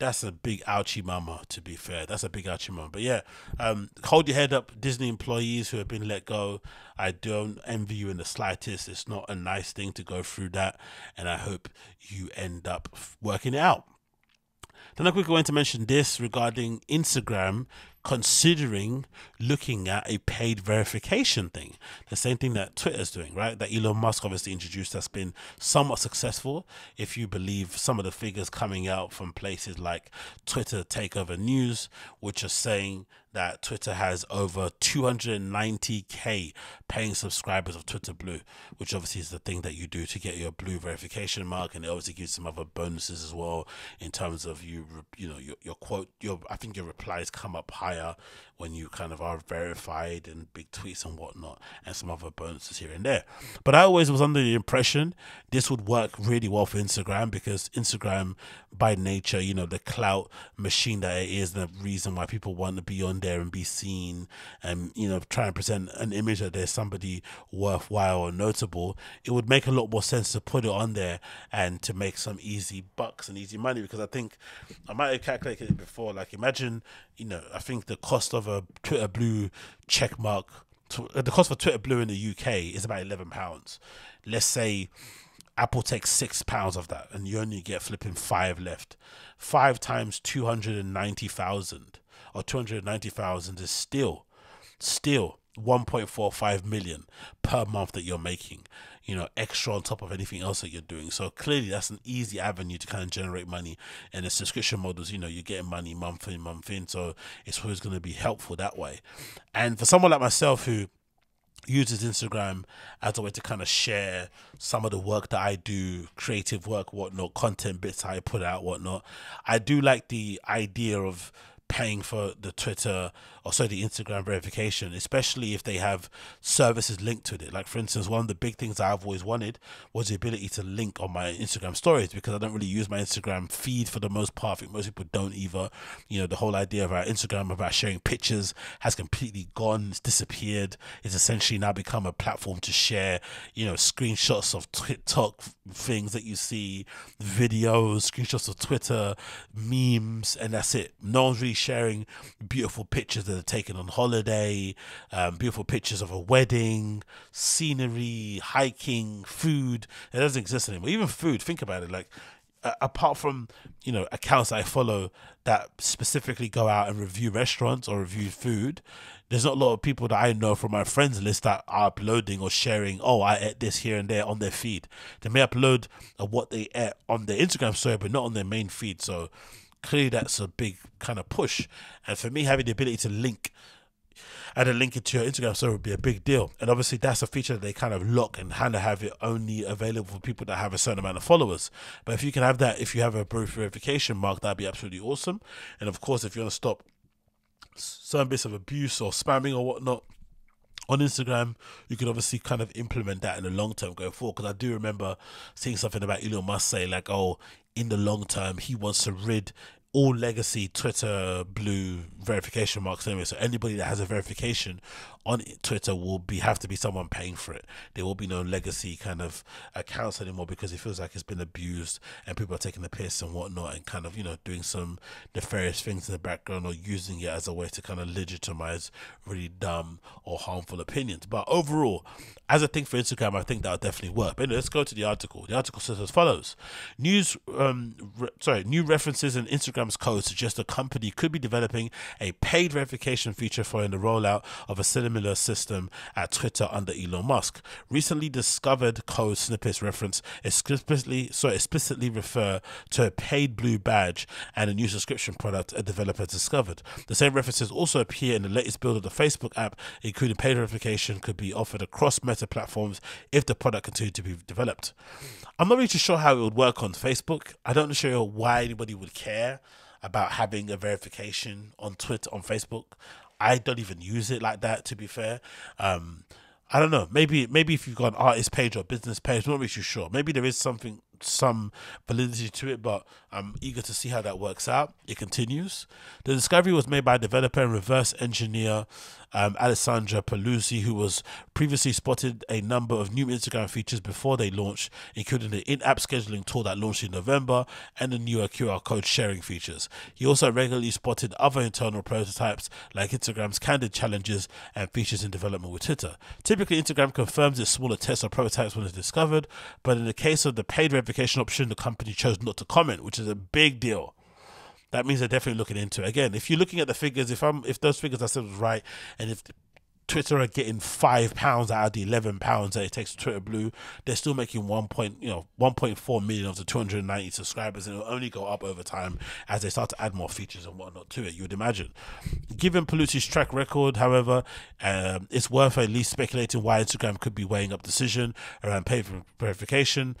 that's a big ouchie mama to be fair. That's a big ouchie mama. But yeah um, hold your head up. Disney employees who have been let go i don't envy you in the slightest. It's not a nice thing to go through that and i hope you end up working it out. Then I'm quickly want to mention this regarding Instagram considering looking at a paid verification thing. The same thing that Twitter's doing, right? That Elon Musk obviously introduced that's been somewhat successful if you believe some of the figures coming out from places like Twitter Takeover News, which are saying that Twitter has over 290k paying subscribers of Twitter Blue, which obviously is the thing that you do to get your blue verification mark, and it obviously gives some other bonuses as well in terms of you, you know, your, your quote, your I think your replies come up higher when you kind of are verified and big tweets and whatnot, and some other bonuses here and there. But I always was under the impression this would work really well for Instagram because Instagram, by nature, you know, the clout machine that it is, the reason why people want to be on there and be seen and, you know, try and present an image that there's somebody worthwhile or notable, it would make a lot more sense to put it on there and to make some easy bucks and easy money because I think I might have calculated it before. Like, imagine, you know, I think the cost of a Twitter Blue check mark, uh, the cost for Twitter Blue in the UK is about eleven pounds. Let's say Apple takes six pounds of that, and you only get flipping five left. Five times two hundred and ninety thousand, or two hundred ninety thousand is still, still 1.45 million per month that you're making you know extra on top of anything else that you're doing. So clearly that's an easy avenue to kind of generate money. And the subscription models you know you're getting money month in month in. So it's always going to be helpful that way. And for someone like myself who uses Instagram as a way to kind of share some of the work that I do, creative work, whatnot, content bits I put out, whatnot. I do like the idea of paying for the Twitter or sorry the Instagram verification, especially if they have services linked to it. Like for instance, one of the big things I've always wanted was the ability to link on my Instagram stories because I don't really use my Instagram feed for the most part. I think most people don't either. You know, the whole idea of our Instagram about sharing pictures has completely gone, it's disappeared. It's essentially now become a platform to share, you know, screenshots of TikTok things that you see, videos, screenshots of Twitter, memes, and that's it. No one's really sharing beautiful pictures that are taken on holiday, um, beautiful pictures of a wedding, scenery, hiking, food. It doesn't exist anymore. Even food, think about it. Like, uh, apart from you know accounts I follow that specifically go out and review restaurants or review food, there's not a lot of people that I know from my friends list that are uploading or sharing. Oh, I ate this here and there on their feed. They may upload uh, what they ate on their Instagram story, but not on their main feed. So clearly that's a big kind of push. And for me, having the ability to link and then link it to your Instagram story would be a big deal. And obviously, that's a feature that they kind of lock and kind of have it only available for people that have a certain amount of followers. But if you can have that, if you have a proof verification mark, that'd be absolutely awesome. And of course, if you want to stop certain bits of abuse or spamming or whatnot, on Instagram, you can obviously kind of implement that in the long term going forward. Because I do remember seeing something about Elon Musk say like, "Oh, in the long term, he wants to rid all legacy Twitter blue verification marks anyway. So anybody that has a verification on Twitter will be have to be someone paying for it. There will be no legacy kind of accounts anymore because it feels like it's been abused and people are taking the piss and whatnot and kind of you know doing some nefarious things in the background or using it as a way to kind of legitimize really dumb or harmful opinions. But overall, as a thing for Instagram, I think that would definitely work. But anyway, let's go to the article. The article says as follows: News, um, re- sorry, new references in Instagram's code suggest the company could be developing a paid verification feature following the rollout of a similar system at Twitter under Elon Musk. Recently discovered code snippets reference explicitly, sorry, explicitly refer to a paid blue badge and a new subscription product a developer discovered. The same references also appear in the latest build of the Facebook app, including paid verification could be offered across Meta platforms if the product continued to be developed. I'm not really sure how it would work on Facebook. I don't know why anybody would care about having a verification on Twitter on Facebook. I don't even use it like that to be fair. Um, I don't know. Maybe maybe if you've got an artist page or business page, I'm not really sure. Maybe there is something some validity to it, but I'm eager to see how that works out. It continues. The discovery was made by developer and reverse engineer um, Alessandra Paluzzi, who was previously spotted a number of new Instagram features before they launched, including the in-app scheduling tool that launched in November and the newer QR code sharing features. He also regularly spotted other internal prototypes like Instagram's candid challenges and features in development with Twitter. Typically, Instagram confirms its smaller tests or prototypes when it's discovered, but in the case of the paid verification option, the company chose not to comment, which is a big deal that means they're definitely looking into it. Again, if you're looking at the figures, if I'm if those figures I said was right, and if Twitter are getting five pounds out of the eleven pounds that it takes to Twitter Blue, they're still making one point you know one point four million of the two hundred and ninety subscribers, and it'll only go up over time as they start to add more features and whatnot to it. You would imagine. Given Paluzzi's track record, however, um, it's worth at least speculating why Instagram could be weighing up decision around paid verification.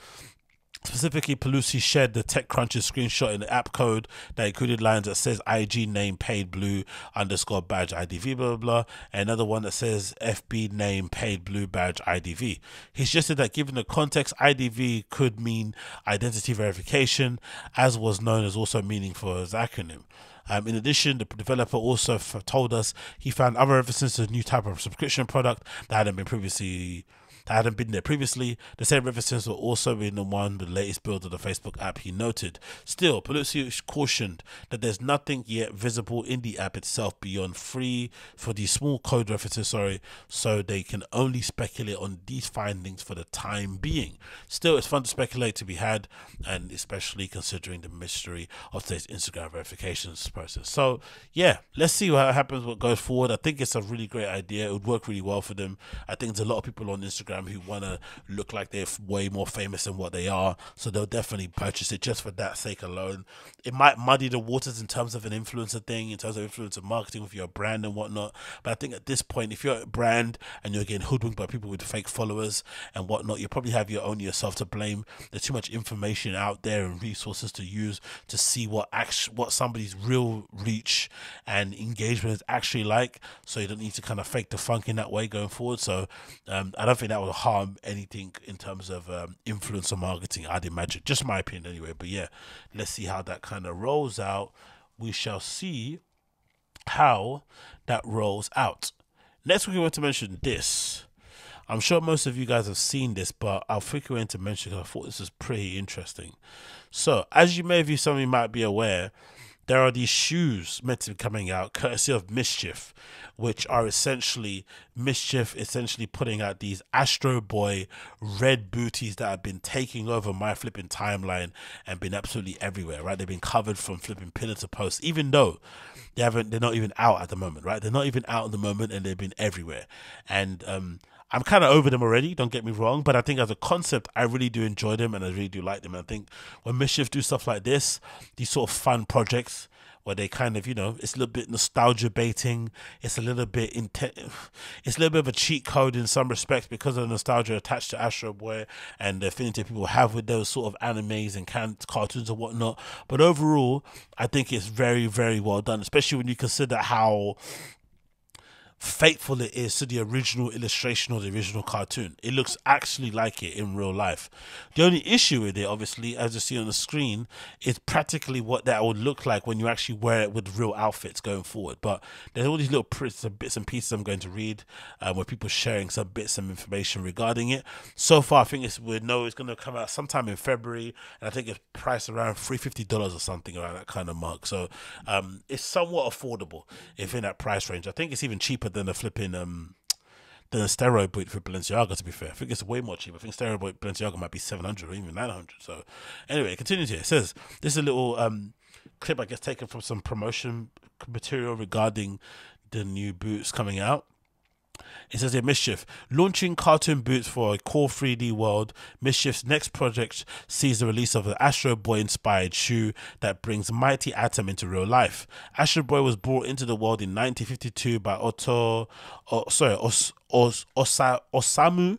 Specifically, Paluzzi shared the TechCrunch screenshot in the app code that included lines that says IG name paid blue underscore badge IDV blah blah blah. Another one that says FB name paid blue badge IDV. He suggested that given the context, IDV could mean identity verification, as was known as also meaning for his acronym. Um, in addition, the developer also told us he found other references to a new type of subscription product that hadn't been previously that hadn't been there previously. The same references were also in the one with the latest build of the Facebook app, he noted. Still, Paluzzi cautioned that there's nothing yet visible in the app itself beyond free for these small code references, sorry, so they can only speculate on these findings for the time being. Still, it's fun to speculate to be had, and especially considering the mystery of today's Instagram verifications process. So, yeah, let's see what happens, what goes forward. I think it's a really great idea. It would work really well for them. I think there's a lot of people on Instagram Instagram who want to look like they're way more famous than what they are. So they'll definitely purchase it just for that sake alone. It might muddy the waters in terms of an influencer thing, in terms of influencer marketing with your brand and whatnot. But I think at this point, if you're a brand and you're getting hoodwinked by people with fake followers and whatnot, you probably have your own yourself to blame. There's too much information out there and resources to use to see what act- what somebody's real reach and engagement is actually like. So you don't need to kind of fake the funk in that way going forward. So um, I don't think that that will harm anything in terms of um, influencer marketing, I'd imagine. Just my opinion, anyway. But yeah, let's see how that kind of rolls out. We shall see how that rolls out. Next, we want to mention this. I'm sure most of you guys have seen this, but I'll frequently to mention because I thought this was pretty interesting. So, as you may be, some of you might be aware, there are these shoes meant to be coming out courtesy of MSCHF, which are essentially MSCHF essentially putting out these Astro Boy red booties that have been taking over my flipping timeline and been absolutely everywhere, right? They've been covered from flipping pillar to post, even though they haven't they're not even out at the moment, right? They're not even out at the moment and they've been everywhere. And um I'm kind of over them already, don't get me wrong, but I think as a concept, I really do enjoy them and I really do like them. And I think when MSCHF do stuff like this, these sort of fun projects where they kind of, you know, it's a little bit nostalgia baiting, it's a little bit intense, (sighs) it's a little bit of a cheat code in some respects because of the nostalgia attached to Astro Boy and the affinity people have with those sort of animes and can- cartoons and whatnot. But overall, I think it's very, very well done, especially when you consider how faithful it is to the original illustration or the original cartoon. It looks actually like it in real life. The only issue with it, obviously, as you see on the screen, is practically what that would look like when you actually wear it with real outfits going forward. But there's all these little bits and pieces I'm going to read um, where people sharing some bits of information regarding it. So far, I think it's we know it's going to come out sometime in February, and I think it's priced around three fifty dollars or something around that kind of mark. So um, it's somewhat affordable if in that price range. I think it's even cheaper than a flipping um than a steroid boot for Balenciaga. To be fair, I think it's way more cheap. I think steroid boot Balenciaga might be seven hundred or even nine hundred. So anyway, it continues here. It says this is a little um clip I guess taken from some promotion material regarding the new boots coming out. It says here MSCHF launching cartoon boots for a core 3D world. MSCHF's next project sees the release of an Astro Boy inspired shoe that brings Mighty Atom into real life. Astro Boy was brought into the world in 1952 by Otto, oh, sorry, Os, Os, Osa, Osamu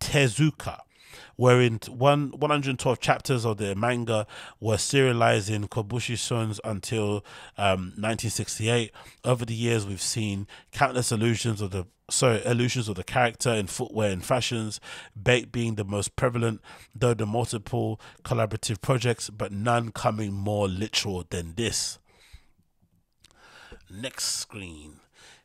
Tezuka wherein one 112 chapters of the manga were serialized in Kobushi Sons until um, 1968. Over the years, we've seen countless allusions of the so illusions of the character in footwear and fashions, BAPE being the most prevalent, though the multiple collaborative projects, but none coming more literal than this. Next screen.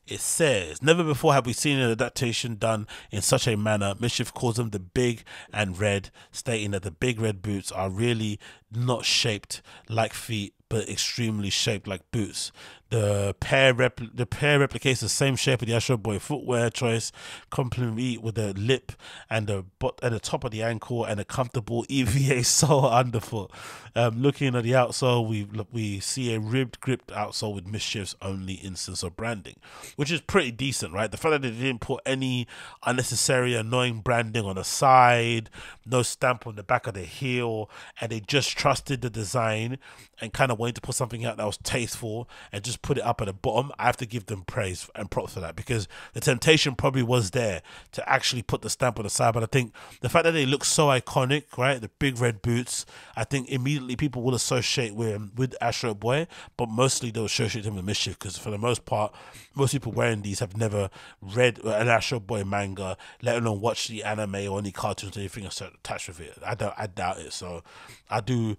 It says, Never before have we seen an adaptation done in such a manner. MSCHF calls them the big and red, stating that the big red boots are really not shaped like feet, but extremely shaped like boots. The pair repl- the pair replicates the same shape of the Astro Boy footwear choice, complete with the lip and the bot at the top of the ankle and a comfortable (laughs) EVA sole underfoot. Um, looking at the outsole, we we see a ribbed gripped outsole with MSCHF's only instance of branding, which is pretty decent, right? The fact that they didn't put any unnecessary annoying branding on the side, no stamp on the back of the heel, and they just trusted the design and kind of wanted to put something out that was tasteful and just put it up at the bottom, I have to give them praise and props for that because the temptation probably was there to actually put the stamp on the side. But I think the fact that they look so iconic, right? The big red boots, I think immediately people will associate with um, with Astro Boy, but mostly they'll associate him with MSCHF because for the most part, most people wearing these have never read an Astro Boy manga, let alone watch the anime or any cartoons or anything attached with it. I don't, I doubt it. So I do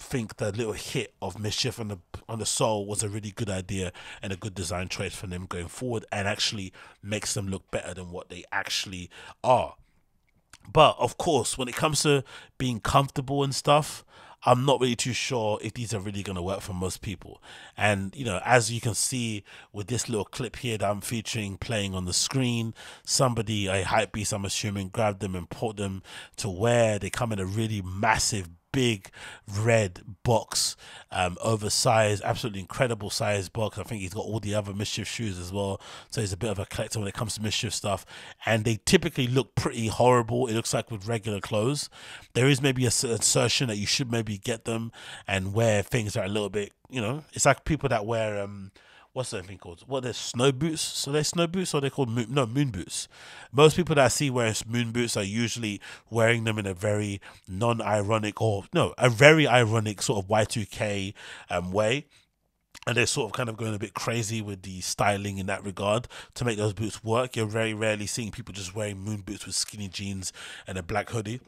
think the little hit of MSCHF on the on the sole was a really good idea and a good design choice for them going forward and actually makes them look better than what they actually are. But of course, when it comes to being comfortable and stuff, I'm not really too sure if these are really going to work for most people. And, you know, as you can see with this little clip here that I'm featuring playing on the screen, somebody, a hype beast, I'm assuming, grabbed them and put them to wear. They come in a really massive big red box, um, oversized, absolutely incredible size box. I think he's got all the other MSCHF shoes as well. So he's a bit of a collector when it comes to MSCHF stuff. And they typically look pretty horrible. It looks like with regular clothes. There is maybe a assertion that you should maybe get them and wear things that are a little bit, you know, it's like people that wear um what's that thing called? What they're snow boots? So they're snow boots or they're called moon, no moon boots. Most people that I see wearing moon boots are usually wearing them in a very non-ironic or no, a very ironic sort of Y2K um, way and they're sort of kind of going a bit crazy with the styling in that regard to make those boots work. You're very rarely seeing people just wearing moon boots with skinny jeans and a black hoodie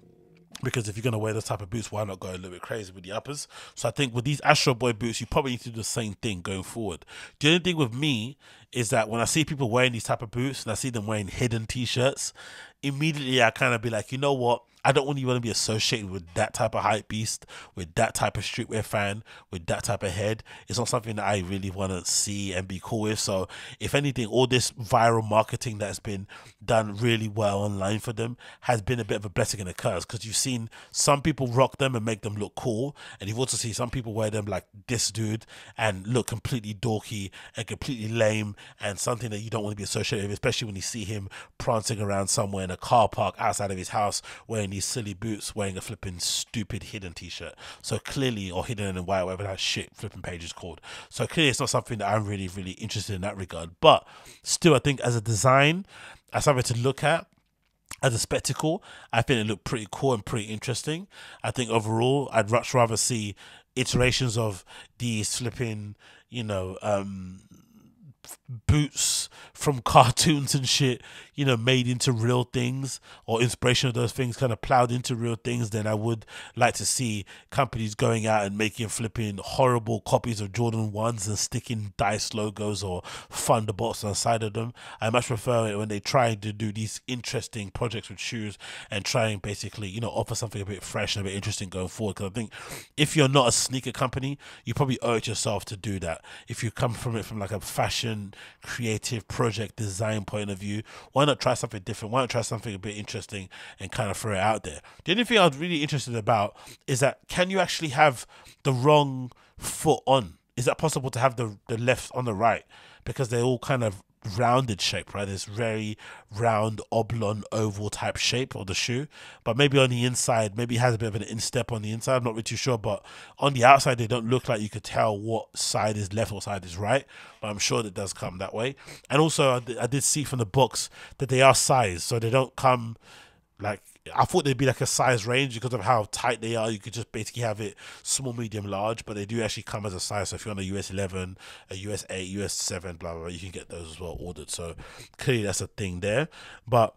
because if you're going to wear this type of boots, why not go a little bit crazy with the uppers? So I think with these Astro Boy boots, you probably need to do the same thing going forward. The only thing with me is that when I see people wearing these type of boots and I see them wearing hidden t-shirts, immediately I kind of be like, you know what? I don't want you to be associated with that type of hype beast, with that type of streetwear fan, with that type of head. It's not something that I really want to see and be cool with. So, if anything, all this viral marketing that's been done really well online for them has been a bit of a blessing and a curse because you've seen some people rock them and make them look cool, and you've also seen some people wear them like this dude and look completely dorky and completely lame and something that you don't want to be associated with, especially when you see him prancing around somewhere in a car park outside of his house wearing these silly boots, wearing a flipping stupid hidden t-shirt. So clearly, or hidden and white, whatever that shit flipping page is called. So clearly, it's not something that I'm really, really interested in that regard. But still, I think as a design, as something to look at, as a spectacle, I think it looked pretty cool and pretty interesting. I think overall, I'd much rather see iterations of these flipping, you know, um, boots from (laughs) cartoons and shit, you know, made into real things or inspiration of those things kind of plowed into real things, then I would like to see companies going out and making flipping horrible copies of Jordan 1s and sticking dice logos or Thunderbolts on the side of them. I much prefer it when they try to do these interesting projects with shoes and try and basically, you know, offer something a bit fresh and a bit interesting going forward. Because I think if you're not a sneaker company, you probably owe it yourself to do that. If you come from it from like a fashion creative project design point of view, why not try something different? Why not try something a bit interesting and kind of throw it out there? The only thing I was really interested about is that can you actually have the wrong foot on? Is that possible to have the the left on the right? Because they're all kind of rounded shape, right? This very round, oblong, oval type shape of the shoe. But maybe on the inside, maybe it has a bit of an instep on the inside. I'm not really too sure. But on the outside, they don't look like you could tell what side is left or side is right. But I'm sure that does come that way. And also, I did see from the books that they are sized. So they don't come like I thought there'd be like a size range because of how tight they are. You could just basically have it small, medium, large, but they do actually come as a size. So if you're on a US 11, a US 8, US 7, blah, blah, blah, you can get those as well ordered. So clearly that's a thing there. But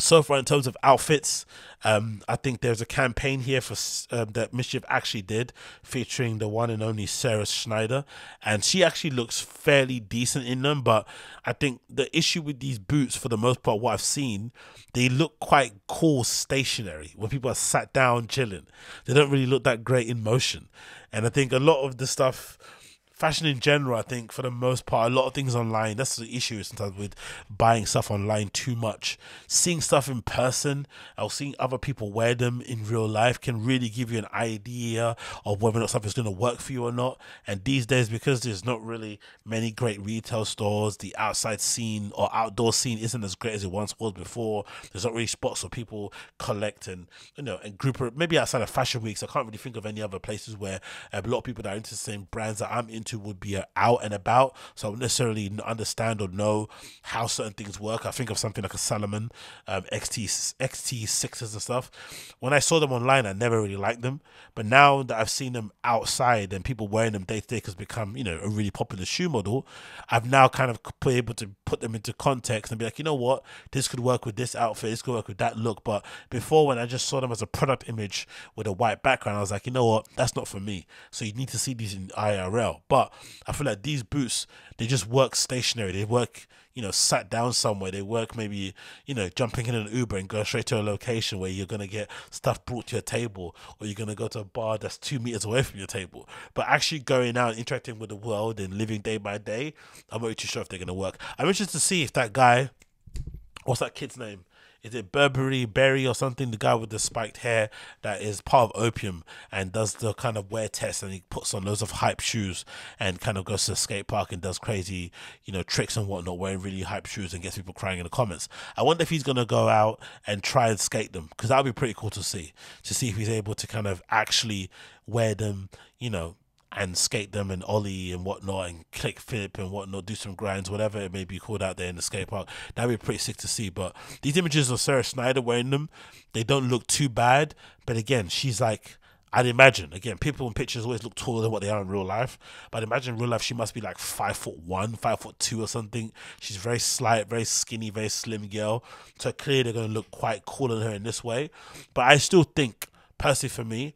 so far in terms of outfits um, i think there's a campaign here for um, that MSCHF actually did featuring the one and only Sarah Snyder. And she actually looks fairly decent in them but i think the issue with these boots for the most part what i've seen they look quite cool stationary when people are sat down chilling. They don't really look that great in motion. And i think a lot of the stuff fashion in general, I think for the most part, a lot of things online. That's the issue sometimes with buying stuff online too much. Seeing stuff in person or seeing other people wear them in real life can really give you an idea of whether or not something's going to work for you or not. And these days, because there's not really many great retail stores, the outside scene or outdoor scene isn't as great as it once was before. There's not really spots where people collect and you know and group. Maybe outside of fashion weeks, I can't really think of any other places where a lot of people that are into the same brands that I'm into to would be out and about, so I necessarily understand or know how certain things work. I think of something like a Salomon um, XT XT sixes and stuff. When I saw them online, I never really liked them, but now that I've seen them outside and people wearing them day to day has become you know a really popular shoe model, I've now kind of been able to put them into context and be like, you know what, this could work with this outfit, this could work with that look. But before, when I just saw them as a product image with a white background, I was like, you know what, that's not for me. So you need to see these in IRL. But but I feel like these boots they just work stationary. They work, you know, sat down somewhere. They work maybe, you know, jumping in an Uber and go straight to a location where you're gonna get stuff brought to your table, or you're gonna go to a bar that's two meters away from your table. But actually going out, interacting with the world, and living day by day, I'm not really too sure if they're gonna work. I'm interested to see if that guy, what's that kid's name? Is it Burberry Berry or something? The guy with the spiked hair that is part of Opium and does the kind of wear test and he puts on loads of hype shoes and kind of goes to the skate park and does crazy, you know, tricks and whatnot, wearing really hype shoes and gets people crying in the comments. I wonder if he's gonna go out and try and skate them because that would be pretty cool to see to see if he's able to kind of actually wear them, you know, and skate them and ollie and whatnot and click flip and whatnot, do some grinds, whatever it may be called out there in the skate park. That'd be pretty sick to see. But these images of Sarah Snyder wearing them, they don't look too bad. But again, she's like I'd imagine again, people in pictures always look taller than what they are in real life. But imagine in real life she must be like five foot one, five foot two or something. She's very slight, very skinny, very slim girl. So clearly they're gonna look quite cool on her in this way. But I still think, personally for me,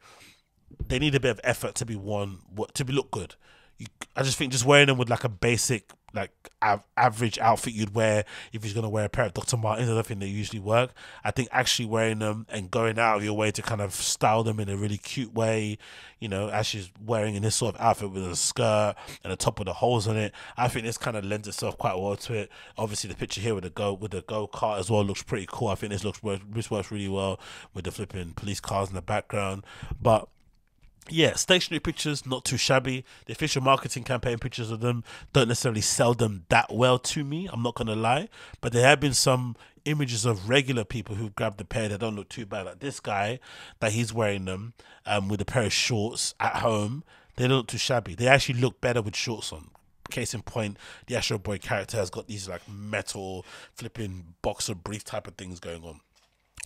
they need a bit of effort to be worn, to be look good. You, I just think just wearing them with like a basic, like av- average outfit you'd wear if you're gonna wear a pair of Dr. Martens, I don't think they usually work. I think actually wearing them and going out of your way to kind of style them in a really cute way, you know, as she's wearing in this sort of outfit with a skirt and the top with the holes on it, I think this kind of lends itself quite well to it. Obviously, the picture here with the go with the go kart as well looks pretty cool. I think this looks this works really well with the flipping police cars in the background, but yeah, stationary pictures, not too shabby. The official marketing campaign pictures of them don't necessarily sell them that well to me. I'm not gonna lie, but there have been some images of regular people who've grabbed the pair that don't look too bad. Like this guy, that he's wearing them um, with a pair of shorts at home. They don't look too shabby. They actually look better with shorts on. Case in point, the Astro Boy character has got these like metal flipping boxer brief type of things going on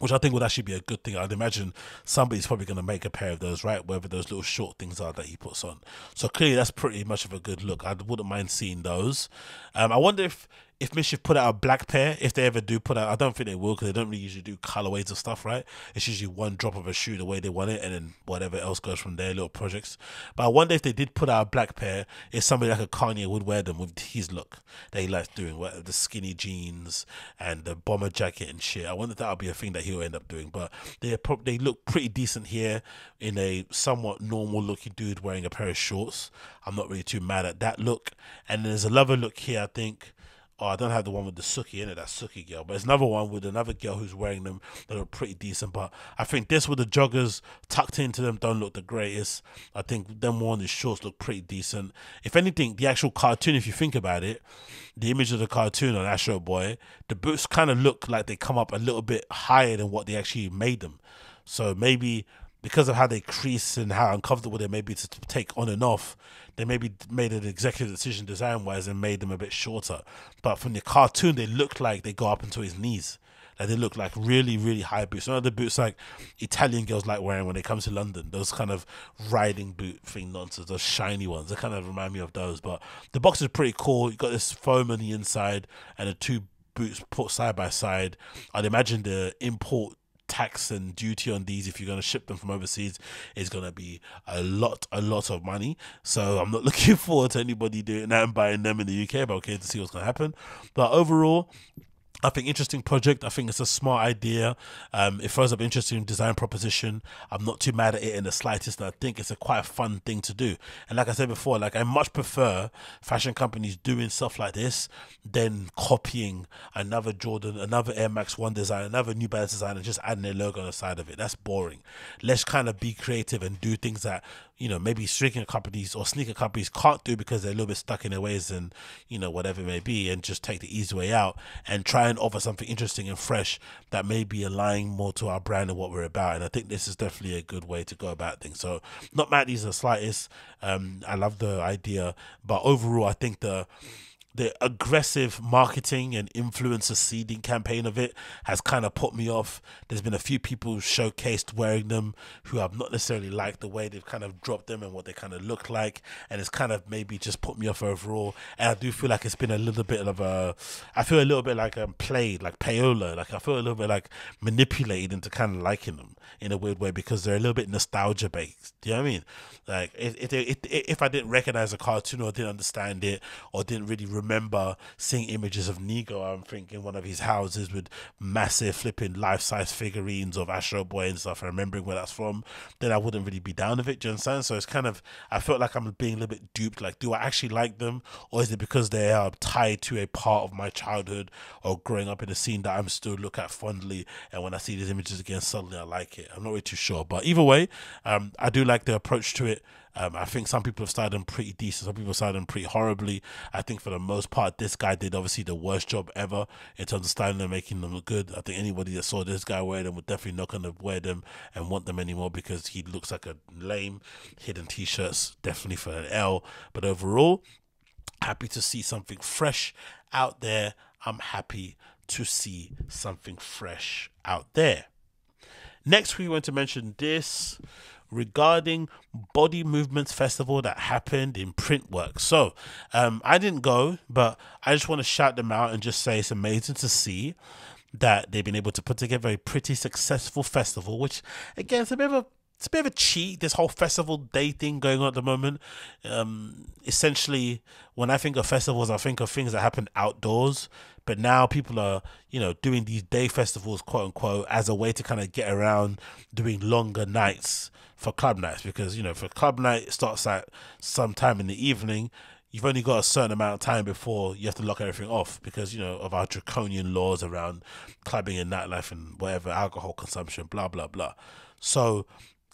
which I think would actually be a good thing. I'd imagine somebody's probably going to make a pair of those, right? Whether those little short things are that he puts on. So clearly, that's pretty much of a good look. I wouldn't mind seeing those. Um, I wonder if if MSCHF put out a black pair, if they ever do put out, I don't think they will because they don't really usually do colorways of stuff, right? It's usually one drop of a shoe the way they want it, and then whatever else goes from their little projects. But I wonder if they did put out a black pair, if somebody like a Kanye would wear them with his look that he likes doing, what the skinny jeans and the bomber jacket and shit. I wonder if that would be a thing that he'll end up doing. But they pro- they look pretty decent here in a somewhat normal looking dude wearing a pair of shorts. I'm not really too mad at that look. And there's another look here, I think Oh, I don't have the one with the Suki in it, that Suki girl, but it's another one with another girl who's wearing them that are pretty decent. But I think this with the joggers tucked into them don't look the greatest. I think them one the shorts look pretty decent. If anything, the actual cartoon, if you think about it, the image of the cartoon on Astro Boy, the boots kind of look like they come up a little bit higher than what they actually made them. So maybe because of how they crease and how uncomfortable they may be to take on and off, they maybe made an executive decision design wise and made them a bit shorter. But from the cartoon, they look like they go up into his knees. Like they look like really, really high boots. One of the boots like Italian girls like wearing when they come to London. Those kind of riding boot thing nonsense. Those shiny ones. They kind of remind me of those. But the box is pretty cool. You got this foam on the inside and the two boots put side by side. I'd imagine the import tax and duty on these if you're going to ship them from overseas is going to be a lot a lot of money. So i'm not (laughs) looking forward to anybody doing that and buying them in the uk but okay to see what's going to happen. But overall I think interesting project. I think it's a smart idea. Um, it throws up interesting design proposition. I'm not too mad at it in the slightest. I think it's a quite a fun thing to do. And like I said before, like I much prefer fashion companies doing stuff like this than copying another Jordan, another Air Max One design, another New Balance design, and just adding their logo on the side of it. That's boring. Let's kind of be creative and do things that you know maybe sneaker companies or sneaker companies can't do because they're a little bit stuck in their ways and you know whatever it may be, and just take the easy way out and try and offer something interesting and fresh that may be aligning more to our brand and what we're about. And I think this is definitely a good way to go about things. So not mad these are the slightest. Um, I love the idea, but overall, I think the the aggressive marketing and influencer seeding campaign of it has kind of put me off. There's been a few people showcased wearing them who have not necessarily liked the way they've kind of dropped them and what they kind of look like, and it's kind of maybe just put me off overall. And I do feel like it's been a little bit of a, I feel a little bit like I'm played, like payola, like I feel a little bit like manipulated into kind of liking them in a weird way because they're a little bit nostalgia based. Do you know what I mean? Like if if, if I didn't recognize a cartoon or didn't understand it or didn't really remember seeing images of Nigo, I'm thinking one of his houses with massive flipping life size figurines of Astro Boy and stuff, and remembering where that's from, then I wouldn't really be down with it. Do you understand? So it's kind of I felt like I'm being a little bit duped. Like, do I actually like them, or is it because they are tied to a part of my childhood or growing up in a scene that I'm still look at fondly, and when I see these images again, suddenly I like it. I'm not really too sure, but either way, um, I do like the approach to it. Um, I think some people have started them pretty decent. Some people started them pretty horribly. I think for the most part, this guy did obviously the worst job ever in terms of styling them, making them look good. I think anybody that saw this guy wear them would definitely not going to wear them and want them anymore because he looks like a lame hidden t-shirts. Definitely for an L. But overall, happy to see something fresh out there. I'm happy to see something fresh out there. Next, we want to mention this regarding Body Movements Festival that happened in Printwork. So, um, I didn't go, but I just want to shout them out and just say it's amazing to see that they've been able to put together a pretty successful festival, which again is a bit of a it's a bit of a cheat this whole festival day thing going on at the moment um essentially when i think of festivals i think of things that happen outdoors but now people are you know doing these day festivals quote unquote as a way to kind of get around doing longer nights for club nights. Because you know for club night it starts at some time in the evening you've only got a certain amount of time before you have to lock everything off because you know of our draconian laws around clubbing and nightlife and whatever alcohol consumption blah blah blah. So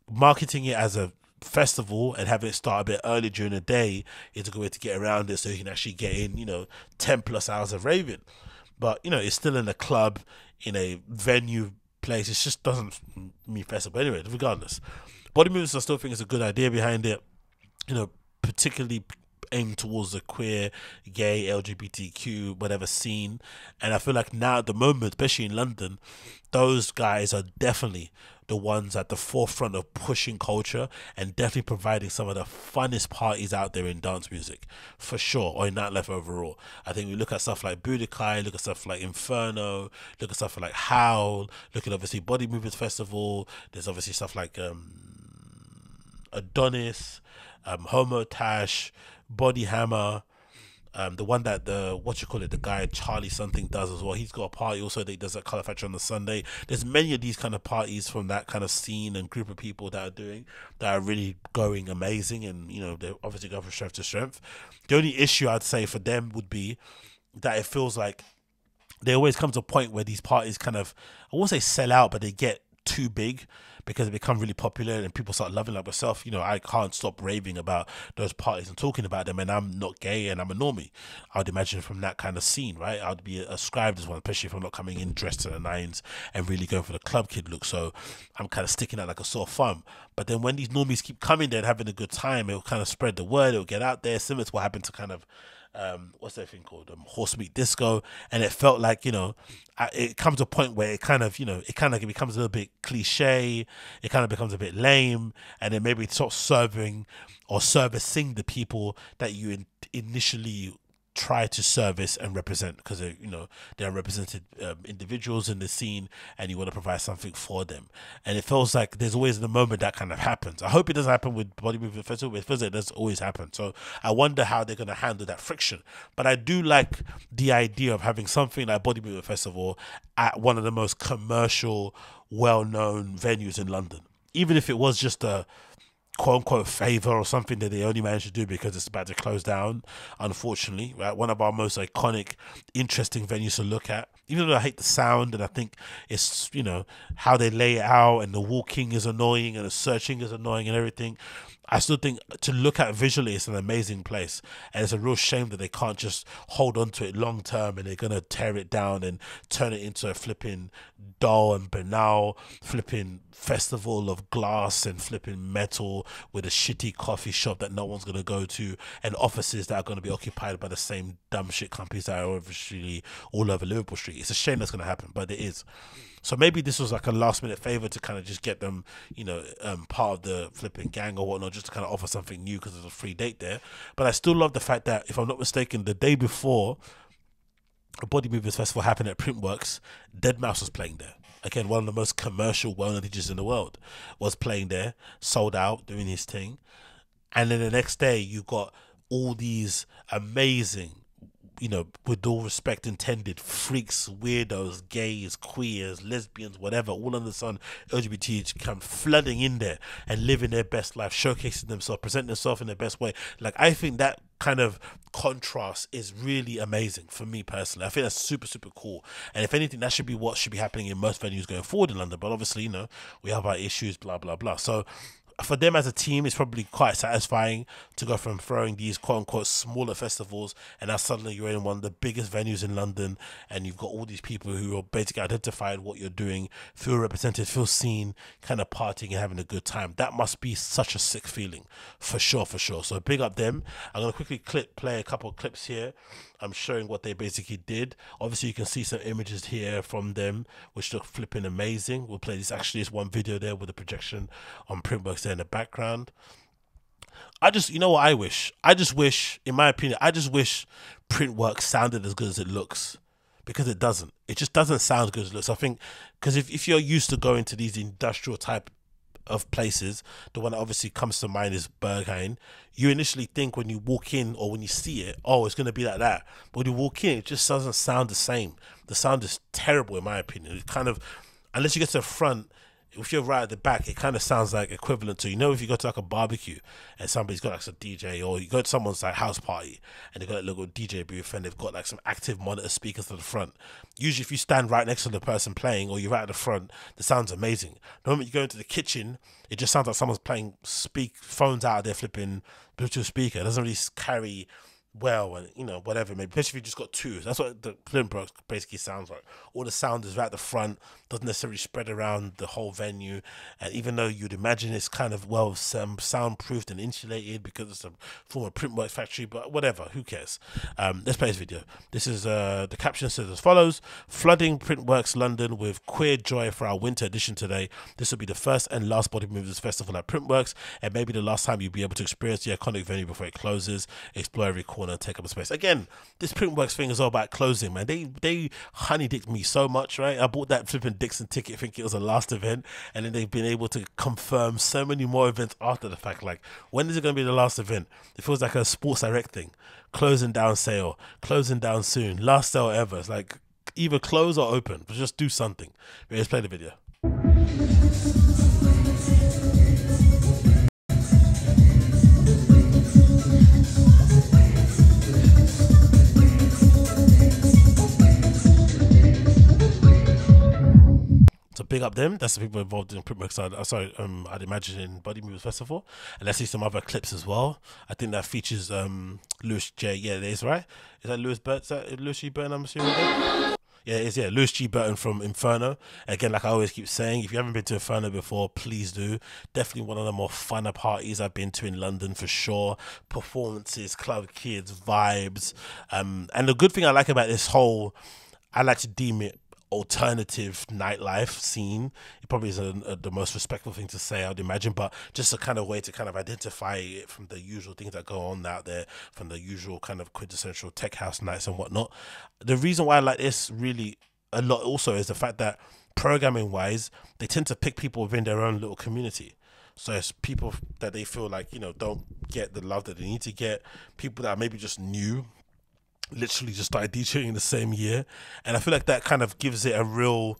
marketing it as a festival and having it start a bit early during the day is a good way to get around it so you can actually get in, you know, 10 plus hours of raving. But, you know, it's still in a club, in a venue place. It just doesn't mean festival. But anyway, regardless, body movements I still think is a good idea behind it, you know, particularly aimed towards the queer, gay, LGBTQ, whatever scene. And I feel like now at the moment, especially in London, those guys are definitely the ones at the forefront of pushing culture and definitely providing some of the funnest parties out there in dance music, for sure, or in nightlife overall. I think we look at stuff like Budokai, look at stuff like Inferno, look at stuff like Howl, look at obviously Body Movements Festival. There's obviously stuff like um, Adonis, um, Homo Tash, Body Hammer um, the one that the what you call it, the guy Charlie something does as well. He's got a party also that he does at Color Factory on the Sunday. There's many of these kind of parties from that kind of scene and group of people that are doing that are really going amazing, and you know they're obviously going from strength to strength. The only issue I'd say for them would be that it feels like they always come to a point where these parties kind of I won't say sell out, but they get too big because it become really popular and people start loving like myself. You know, I can't stop raving about those parties and talking about them, and I'm not gay and I'm a normie. I would imagine from that kind of scene, right? I'd be ascribed as one, especially if I'm not coming in dressed to the nines and really going for the club kid look. So I'm kind of sticking out like a sore thumb. But then when these normies keep coming there and having a good time, it'll kind of spread the word, it'll get out there, similar to what happened to kind of um, what's that thing called? Um, Horse Meat Disco, and it felt like you know, it comes to a point where it kind of you know, it kind of becomes a little bit cliche. It kind of becomes a bit lame, and then maybe it stops serving or servicing the people that you in- initially try to service and represent because they you know they're represented um, individuals in the scene and you want to provide something for them. And it feels like there's always the moment that kind of happens. I hope it doesn't happen with body movement festival it feels like does always happened so i wonder how they're going to handle that friction. But i do like the idea of having something like body movement festival at one of the most commercial well-known venues in london. Even if it was just a quote unquote favor or something that they only managed to do because it's about to close down. Unfortunately, right, one of our most iconic, interesting venues to look at. Even though I hate the sound and I think it's you know how they lay it out and the walking is annoying and the searching is annoying and everything. I still think to look at visually, it's an amazing place, and it's a real shame that they can't just hold on to it long term and they're gonna tear it down and turn it into a flipping dull and banal flipping festival of glass and flipping metal with a shitty coffee shop that no one's gonna go to and offices that are gonna be occupied by the same dumb shit companies that are obviously all over Liverpool Street. It's a shame that's gonna happen, but it is. So maybe this was like a last minute favor to kind of just get them, you know, um, part of the flipping gang or whatnot, just to kind of offer something new because there's a free date there. But I still love the fact that, if I'm not mistaken, the day before a Body Movers Festival happened at Printworks, Deadmau5 was playing there. Again, one of the most commercial, well known DJs in the world was playing there, sold out, doing his thing. And then the next day, you got all these amazing you know, with all respect intended, freaks, weirdos, gays, queers, lesbians, whatever, all under the sun, LGBT come flooding in there and living their best life, showcasing themselves, presenting themselves in their best way. Like I think that kind of contrast is really amazing for me personally. I think that's super, super cool. And if anything, that should be what should be happening in most venues going forward in London. But obviously, you know, we have our issues, blah, blah, blah. So for them as a team, it's probably quite satisfying to go from throwing these quote unquote smaller festivals and now suddenly you're in one of the biggest venues in London and you've got all these people who are basically identified what you're doing, feel represented, feel seen, kind of partying and having a good time. That must be such a sick feeling for sure, for sure. So big up them. I'm gonna quickly clip play a couple clips here I'm showing what they basically did. Obviously, you can see some images here from them, which look flipping amazing. We'll play this. Actually, this one video there with the projection on Printworks there in the background. I just, you know what I wish? I just wish, in my opinion, I just wish Printworks sounded as good as it looks because it doesn't. It just doesn't sound as good as it looks. I think because if, if you're used to going to these industrial type of places, the one that obviously comes to mind is Berghain. You initially think when you walk in or when you see it, oh, it's going to be like that. But when you walk in, it just doesn't sound the same. The sound is terrible, in my opinion. It kind of, unless you get to the front if you're right at the back, it kind of sounds like equivalent to you know if you go to like a barbecue and somebody's got like a DJ, or you go to someone's like house party and they've got a little DJ booth and they've got like some active monitor speakers to the front. Usually, if you stand right next to the person playing or you're right at the front, the sound's amazing. The moment you go into the kitchen, it just sounds like someone's playing speak phones out of their flipping Bluetooth speaker. It doesn't really carry well and you know whatever maybe especially if you just got two that's what the Printworks basically sounds like all the sound is right at the front doesn't necessarily spread around the whole venue and even though you'd imagine it's kind of well soundproofed and insulated because it's a former printworks factory but whatever who cares um, let's play this video this is uh, the caption says as follows flooding printworks london with queer joy for our winter edition today this will be the first and last body movers festival at printworks and maybe the last time you'll be able to experience the iconic venue before it closes explore every corner take up a space. Again, this Printworks thing is all about closing, man. They they honey dicked me so much, right? I bought that flipping Dixon ticket think it was the last event, and then they've been able to confirm so many more events after the fact. Like, when is it going to be the last event? It feels like a Sports Direct thing. Closing down sale, closing down soon, last sale ever. It's like either close or open, but just do something. Let's play the video. Big up them. That's the people involved in Printworks. Side. Uh, sorry, um, I'd imagine in Body Movers Festival, and let's see some other clips as well. I think that features um Lewis J. Yeah, it is right. Is that Lewis Burt? Is that Lewis G. Burt? I'm assuming. Yeah, it's yeah, Lewis G. Burton from Inferno. Again, like I always keep saying, if you haven't been to Inferno before, please do. Definitely one of the more funner parties I've been to in London for sure. Performances, club kids, vibes. Um, and the good thing I like about this whole, I like to deem it alternative nightlife scene. It probably is a, uh, the most respectful thing to say, I'd imagine, but just a kind of way to kind of identify it from the usual things that go on out there, from the usual kind of quintessential tech house nights and whatnot. The reason why I like this really a lot also is the fact that programming wise, they tend to pick people within their own little community. So it's people that they feel like, you know, don't get the love that they need to get, people that are maybe just new literally just started DJing the same year, and I feel like that kind of gives it a real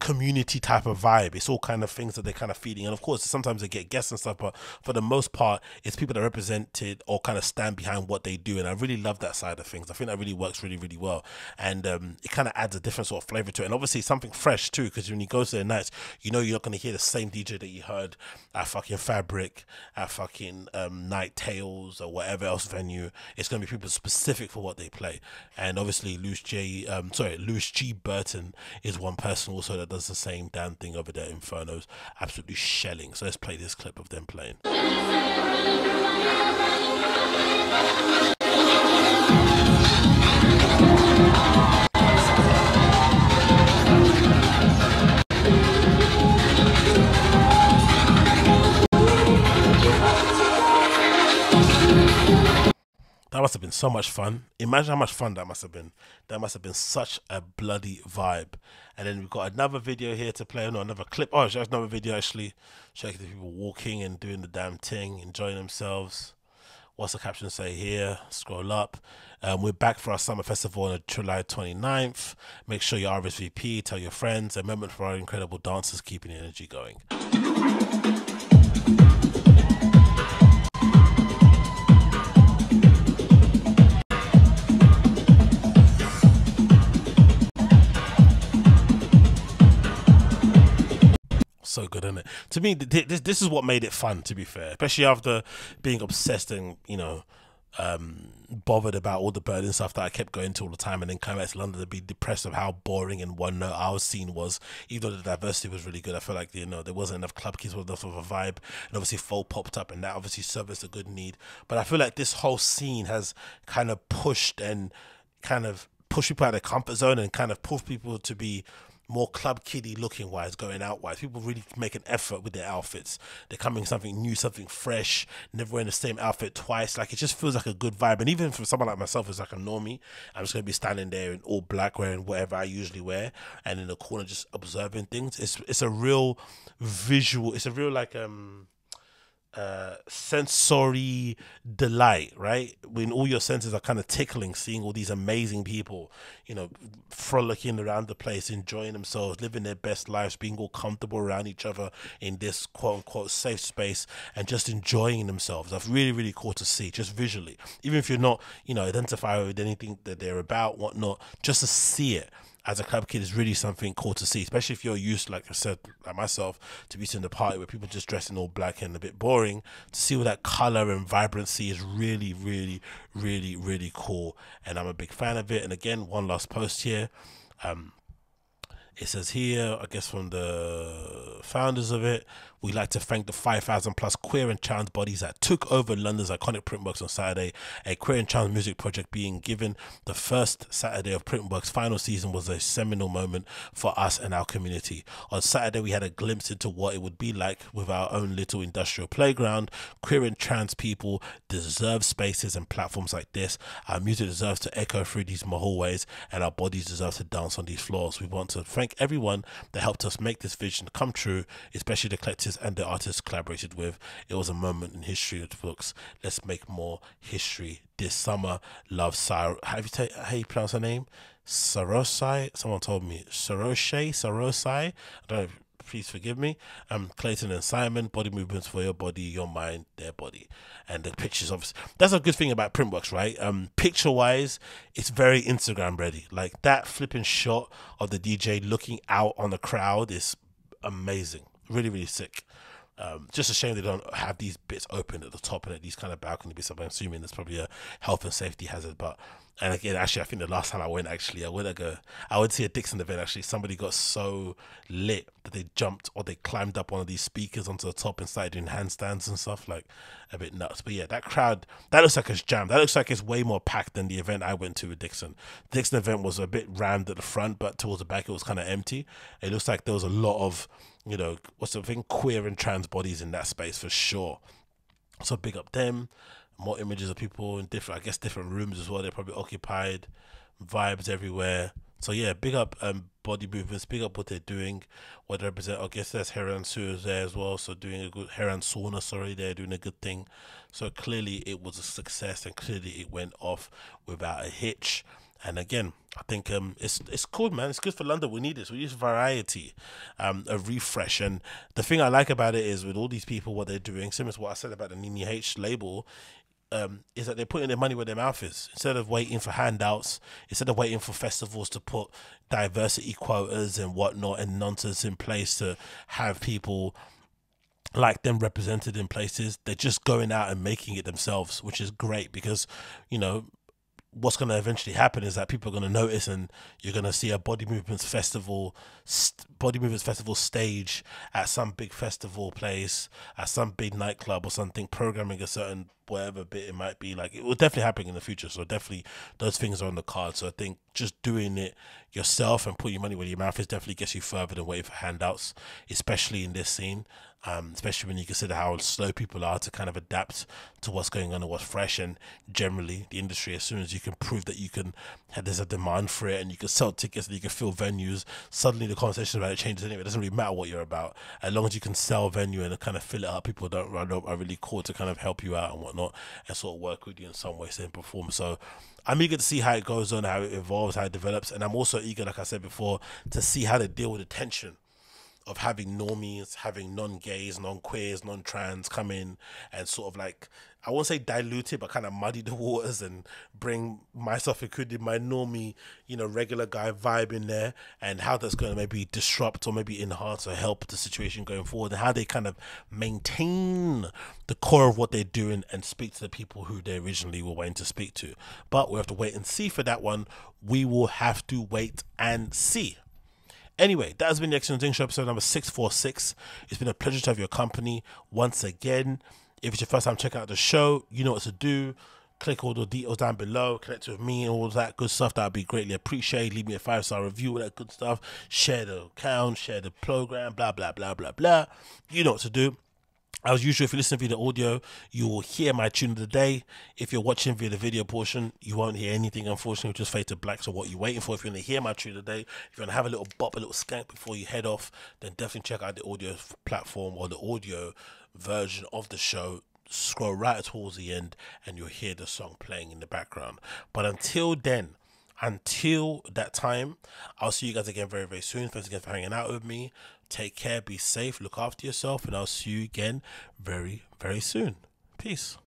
community type of vibe. It's all kind of things that they're kind of feeding. And of course, sometimes they get guests and stuff, but for the most part, it's people that represented or kind of stand behind what they do. And I really love that side of things. I think that really works really, really well. And um, it kind of adds a different sort of flavor to it. And obviously, something fresh too, because when you go to the nights, you know you're not going to hear the same DJ that you heard at fucking Fabric, at fucking um, Night Tales, or whatever else venue. It's going to be people specific for what they play. And obviously, Lewis J, um, sorry, Lewis G. Burton is one person also that does the same damn thing over there. Inferno's absolutely shelling. So let's play this clip of them playing. That must have been so much fun. Imagine how much fun that must have been. That must have been such a bloody vibe. And then we've got another video here to play. No, another clip. Oh, there's another video actually. Showing the people walking and doing the damn thing, enjoying themselves. What's the caption say here? Scroll up. Um, we're back for our summer festival on July 29th. Make sure you RSVP, tell your friends. A moment for our incredible dancers keeping the energy going. Good, isn't it? To me, this this is what made it fun. To be fair, especially after being obsessed and you know um, bothered about all the Berlin stuff that I kept going to all the time, and then coming back to London to be depressed of how boring and one note our scene was. Even though the diversity was really good, I felt like you know there wasn't enough club kids with enough of a vibe, and obviously folk popped up, and that obviously serviced a good need. But I feel like this whole scene has kind of pushed and kind of pushed people out of their comfort zone and kind of pushed people to be more club kiddie looking wise, going out wise. People really make an effort with their outfits. They're coming something new, something fresh, never wearing the same outfit twice. Like it just feels like a good vibe. And even for someone like myself who's like a normie, I'm just gonna be standing there in all black wearing whatever I usually wear and in the corner just observing things. It's it's a real visual, it's a real like um uh, sensory delight, right? When all your senses are kind of tickling, seeing all these amazing people, you know, frolicking around the place, enjoying themselves, living their best lives, being all comfortable around each other in this quote unquote safe space and just enjoying themselves. That's really, really cool to see, just visually. Even if you're not, you know, identify with anything that they're about, whatnot, just to see it as a club kid is really something cool to see, especially if you're used, like I said, like myself, to be in the party where people just dress in all black and a bit boring. To see all that color and vibrancy is really, really, really, really cool, and I'm a big fan of it. And again, one last post here. Um, it says here, I guess from the founders of it, We'd like to thank the 5,000 plus queer and trans bodies that took over London's iconic Printworks on Saturday. A queer and trans music project being given the first Saturday of Printworks' final season was a seminal moment for us and our community. On Saturday, we had a glimpse into what it would be like with our own little industrial playground. Queer and trans people deserve spaces and platforms like this. Our music deserves to echo through these hallways, and our bodies deserve to dance on these floors. We want to thank everyone that helped us make this vision come true, especially the collective and the artists collaborated with. It was a moment in history the books. Let's make more history this summer. Love Sarah. How you, ta- how you pronounce her name? Sarosai. Someone told me Saroshe. Sarosai. I don't know. Please forgive me. Um, Clayton and Simon. Body movements for your body, your mind, their body, and the pictures. Of that's a good thing about print Printworks, right? Um, picture wise, it's very Instagram ready. Like that flipping shot of the DJ looking out on the crowd is amazing really really sick. Um, just a shame they don't have these bits open at the top and at these kind of balcony bits. I'm assuming there's probably a health and safety hazard, but and again, actually, I think the last time I went, actually, I went like a, I would see a Dixon event. Actually, somebody got so lit that they jumped or they climbed up one of these speakers onto the top and started doing handstands and stuff, like a bit nuts. But yeah, that crowd, that looks like it's jammed. That looks like it's way more packed than the event I went to with Dixon. The Dixon event was a bit rammed at the front, but towards the back it was kind of empty. It looks like there was a lot of, you know, what's the thing, queer and trans bodies in that space for sure. So big up them more images of people in different, I guess, different rooms as well. They're probably occupied, vibes everywhere. So yeah, big up um, body movements, big up what they're doing, what they represent. I guess there's Heron Suez there as well, so doing a good Heron Sauna, sorry, they're doing a good thing. So clearly it was a success, and clearly it went off without a hitch. And again, I think um, it's it's cool, man. It's good for London. We need this. We need variety, um, a refresh. And the thing I like about it is with all these people, what they're doing, similar to what I said about the Nini H label, um, is that they're putting their money where their mouth is. Instead of waiting for handouts, instead of waiting for festivals to put diversity quotas and whatnot and nonsense in place to have people like them represented in places, they're just going out and making it themselves, which is great because, you know, what's going to eventually happen is that people are going to notice and you're going to see a body movements festival st- body movements festival stage at some big festival place at some big nightclub or something programming a certain whatever bit it might be. Like it will definitely happen in the future. So definitely those things are on the card so i think just doing it yourself and putting your money where your mouth is definitely gets you further than waiting for handouts especially in this scene um, especially when you consider how slow people are to kind of adapt to what's going on and what's fresh. And generally, the industry, as soon as you can prove that you can, there's a demand for it and you can sell tickets and you can fill venues, suddenly the conversation about it changes anyway. It doesn't really matter what you're about. As long as you can sell venue and kind of fill it up, people don't are really cool to kind of help you out and whatnot and sort of work with you in some way, and perform. So I'm eager to see how it goes on, how it evolves, how it develops, and I'm also eager, like I said before, to see how they deal with the tension of having normies, having non-gays, non-queers, non-trans come in and sort of like I won't say dilute it, but kind of muddy (laughs) the waters and bring myself included, my normie, you know, regular guy vibe in there, and how that's going to maybe disrupt or maybe enhance or help the situation going forward, and how they kind of maintain the core of what they're doing and speak to the people who they originally were waiting to speak to. But we have to wait and see for that one. We will have to wait and see. Anyway, that has been the Agostinho Show episode number 646. It's been a pleasure to have your company once again. If it's your first time checking out the show, you know what to do. Click all the details down below, connect with me and all that good stuff. That would be greatly appreciated. Leave me a five star review, all that good stuff. Share the account, share the program, blah, blah, blah, blah, blah. You know what to do. As usual, if you listen via the audio, you will hear my tune of the day. If you're watching via the video portion, you won't hear anything, unfortunately, just fade to black. So, what you're waiting for, if you want to hear my tune of the day, if you want to have a little bop, a little skank before you head off, then definitely check out the audio platform or the audio version of the show. Scroll right towards the end, and you'll hear the song playing in the background. But until then, until that time, I'll see you guys again very, very soon. Thanks again for hanging out with me. Take care, be safe, look after yourself, and I'll see you again very, very soon. Peace.